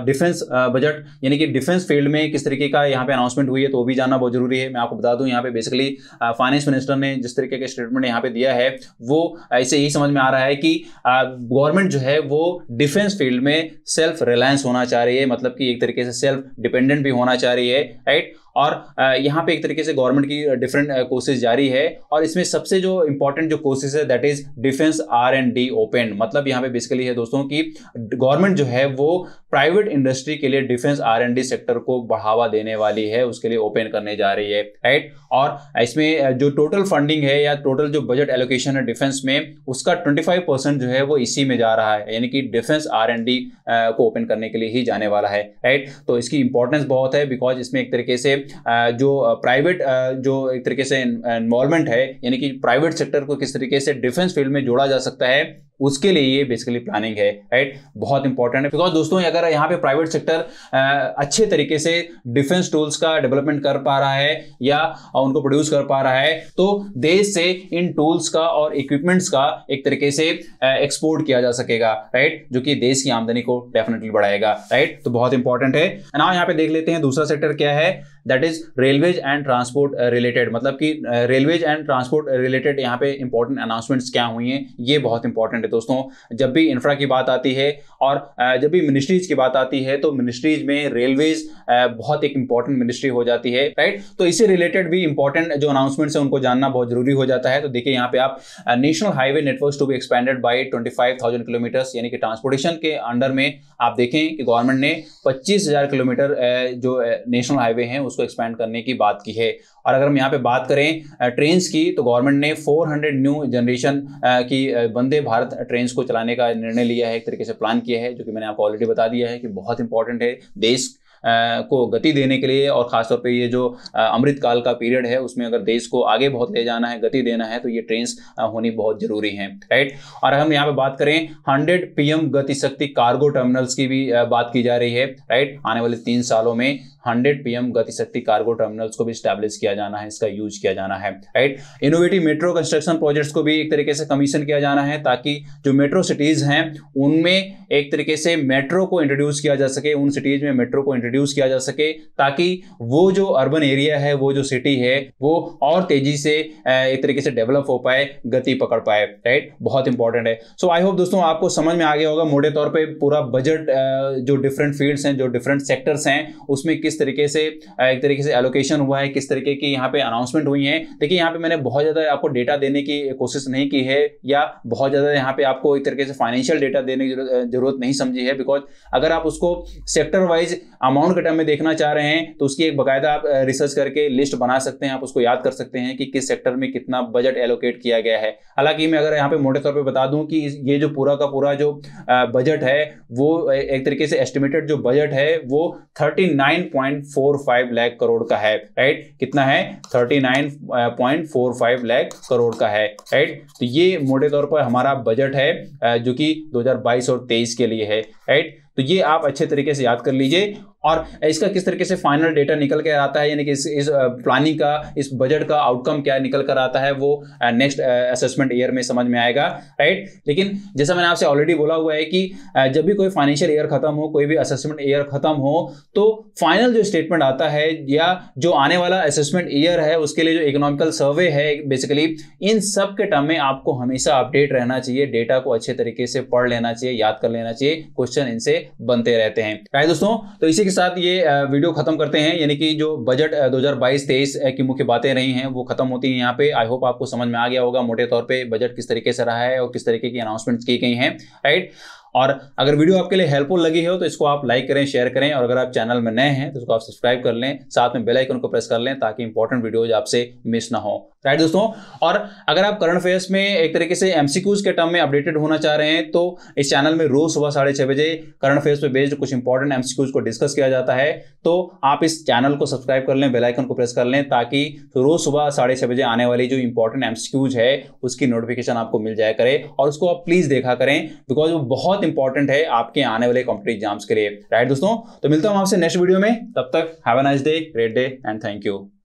डिफेंस बजट यानी कि डिफेंस फ़ील्ड में किस तरीके का यहाँ पे अनाउंसमेंट हुई है तो भी जानना बहुत ज़रूरी है। मैं आपको बता दूँ, यहाँ पे बेसिकली फाइनेंस मिनिस्टर ने जिस तरीके के स्टेटमेंट यहाँ पे दिया है, वो ऐसे यही समझ में आ रहा है कि गवर्नमेंट जो है वो डिफेंस फ़ील्ड में सेल्फ रिलायंस होना चाह रही है मतलब कि एक तरीके से सेल्फ डिपेंडेंट भी होना चाह रही है राइट और यहाँ पे एक तरीके से गवर्नमेंट की डिफरेंट कोर्सेज जारी है और इसमें सबसे जो इंपॉर्टेंट जो कोर्सेज है that is defence R and D open मतलब यहाँ पे बेसिकली है दोस्तों की गवर्नमेंट जो है वो प्राइवेट इंडस्ट्री के लिए defence R and D sector को बढ़ावा देने वाली है, उसके लिए ओपन करने जा रही है राइट और इसमें जो टोटल फंडिंग है या टोटल जो बजट एलोकेशन है डिफेंस में, उसका ट्वेंटी परसेंट जो है वो इसी में जा रहा है, यानी कि डिफेंस आर एंड डी को ओपन करने के लिए ही जाने वाला है राइट तो इसकी इंपॉर्टेंस बहुत है बिकॉज़ इसमें एक तरीके से जो प्राइवेट जो एक तरीके से इन्वॉल्वमेंट है, यानी कि प्राइवेट सेक्टर को किस तरीके से डिफेंस फ़ील्ड में जोड़ा जा सकता है उसके लिए ये बेसिकली प्लानिंग है राइट बहुत इंपॉर्टेंट है। बिकॉज़ दोस्तों, अगर यहाँ पे प्राइवेट सेक्टर अच्छे तरीके से डिफेंस टूल्स का डेवलपमेंट कर पा रहा है या उनको प्रोड्यूस कर पा रहा है तो देश से इन टूल्स का और इक्विपमेंट्स का एक तरीके से एक्सपोर्ट किया जा सकेगा राइट जो कि देश की आमदनी को डेफिनेटली बढ़ाएगा राइट तो बहुत इंपॉर्टेंट है। ना यहाँ पे देख लेते हैं दूसरा सेक्टर क्या है? That is railways and transport related मतलब कि रेलवेज एंड ट्रांसपोर्ट रिलेटेड यहाँ पे इंपॉर्टेंट अनाउंसमेंट्स क्या हुई हैं, ये बहुत इंपॉर्टेंट है दोस्तों। जब भी इंफ्रा की बात आती है और जब भी मिनिस्ट्रीज की बात आती है तो मिनिस्ट्रीज में रेलवेज बहुत एक इंपॉर्टेंट मिनिस्ट्री हो जाती है राइट तो इससे रिलेटेड भी इंपॉर्टेंट जो अनाउंसमेंट्स है, उनको जानना बहुत ज़रूरी हो जाता है। तो देखिए यहाँ पे आप national highway network to be expanded by twenty kilometre यानी कि ट्रांसपोर्टेशन के अंडर में आप देखें कि गवर्नमेंट ने पच्चीस हज़ार किलोमीटर जो नेशनल हाईवे हैं उसको एक्सपैंड करने की बात की है। और अगर हम यहाँ पे बात करें ट्रेन की तो गवर्नमेंट ने 400 न्यू जनरेशन की वंदे भारत ट्रेन को चलाने का निर्णय लिया है, एक तरीके से प्लान किया है, जो कि मैंने आपको ऑलरेडी बता दिया है कि बहुत इंपॉर्टेंट है देश को गति देने के लिए और खासतौर पे ये जो अमृत काल का पीरियड है, उसमें अगर देश को आगे बहुत ले जाना है, गति देना है तो ये ट्रेन होनी बहुत ज़रूरी है राइट और हम यहाँ पे बात करें हंड्रेड पीएम गति शक्ति कार्गो टर्मिनल्स की भी बात की जा रही है राइट आने वाले तीन सालों में hundred PM Gatishakti cargo terminals को भी स्टैब्लिश किया जाना है, इसका यूज़ किया जाना है right innovative metro construction projects को भी एक तरीके से कमीशन किया जाना है ताकि जो मेट्रो सिटीज़ हैं, उनमें एक तरीके से मेट्रो को इंट्रोड्यूस किया जा सके, उन सिटीज़ में मेट्रो को इंट्रोड्यूस किया जा सके ताकि वो जो अर्बन एरिया है, वो जो सिटी है, वो और तेज़ी से एक तरीके से डेवलप हो पाए, गति पकड़ पाए राइट बहुत इंपॉर्टेंट है। सो आई होप दोस्तों आपको समझ में आ गया होगा, मोटे तौर पर पूरा बजट जो डिफरेंट फील्ड्स हैं, जो डिफरेंट सेक्टर्स हैं, उसमें किस तरीके से एक तरीके से एलोकेशन हुआ है, किस तरीके की यहाँ पे अनाउंसमेंट हुई है। देखिए, यहाँ पे मैंने बहुत ज़्यादा आपको डेटा देने की कोशिश नहीं की है या बहुत ज़्यादा यहाँ पे आपको एक तरीके से फाइनेंशियल डेटा देने की ज़रूरत नहीं समझी है बिकॉज़ अगर आप उसको सेक्टर वाइज अमाउंट के टर्म में देखना चाह रहे हैं तो उसकी एक बाकायदा आप रिसर्च करके लिस्ट बना सकते हैं। आप उसको याद कर सकते हैं कि किस सेक्टर में कितना बजट एलोकेट किया गया है। हालाँकि मैं अगर यहाँ पे मोटे तौर पर बता दूँ कि ये जो पूरा का पूरा जो बजट है, वो एक तरीके से एस्टिमेटेड जो बजट है, वो थर्टी 39.45 लाख करोड़ का है राइट कितना है? 39.45 लाख करोड़ का है राइट तो ये मोटे तौर पर हमारा बजट है जो कि 2022 और 23 के लिए है राइट तो ये आप अच्छे तरीके से याद कर लीजिए। और इसका किस तरीके से फाइनल डेटा निकल कर आता है यानी कि इस, इस प्लानिंग का इस बजट का आउटकम क्या निकल कर आता है वो नेक्स्ट असेसमेंट ईयर में समझ में आएगा राइट लेकिन जैसा मैंने आपसे ऑलरेडी बोला हुआ है कि जब भी कोई फाइनेंशियल ईयर खत्म हो कोई भी असेसमेंट ईयर खत्म हो तो फाइनल जो स्टेटमेंट आता है या जो आने वाला असेसमेंट ईयर है उसके लिए जो इकोनॉमिकल सर्वे है बेसिकली इन सब के टर्म में आपको हमेशा अपडेट रहना चाहिए डेटा को अच्छे तरीके से पढ़ लेना चाहिए याद कर लेना चाहिए क्वेश्चन इनसे बनते रहते हैं। राइट दोस्तों? तो इसी के साथ ये वीडियो खत्म करते हैं, यानी कि जो बजट 2022-23 की मुख्य बातें रही हैं, वो खत्म होती हैं यहाँ पे। आई होप आपको समझ में आ गया होगा मोटे तौर पे बजट किस तरीके से रहा है और किस तरीके की अनाउंसमेंट्स की गई हैं राइट और अगर वीडियो आपके लिए हेल्पफुल लगी हो तो इसको आप लाइक करें शेयर करें, और अगर आप चैनल में नए हैं तो इसको आप सब्सक्राइब कर लें, साथ में बेल आइकन को प्रेस कर लें, ताकि इंपॉर्टेंट वीडियोज़ आपसे मिस ना हो। राइट दोस्तों? और अगर आप करंट अफेयर्स में एक तरीके से एमसीक्यूज के टर्म में अपडेटेड होना चाह रहे हैं तो इस चैनल में रोज सुबह साढ़े छह बजे करंट अफेयर्स पे बेस्ड कुछ इंपॉर्टेंट एमसीक्यूज को डिस्कस किया जाता है। तो आप इस चैनल को सब्सक्राइब कर लें बेलाइकन को प्रेस कर लें, ताकि रोज सुबह साढ़े छह बजे आने वाली जो इंपॉर्टेंट एमसीक्यूज है, उसकी नोटिफिकेशन आपको मिल जाया करे और उसको आप प्लीज़ देखा करें बिकॉज़ वो बहुत इंपॉर्टेंट है आपके आने वाले कॉम्पिटेटिव एग्ज़ाम्स के लिए। राइट दोस्तों? तो मिलता हूँ आपसे नेक्स्ट वीडियो में। तब तक have a nice day great day and thank you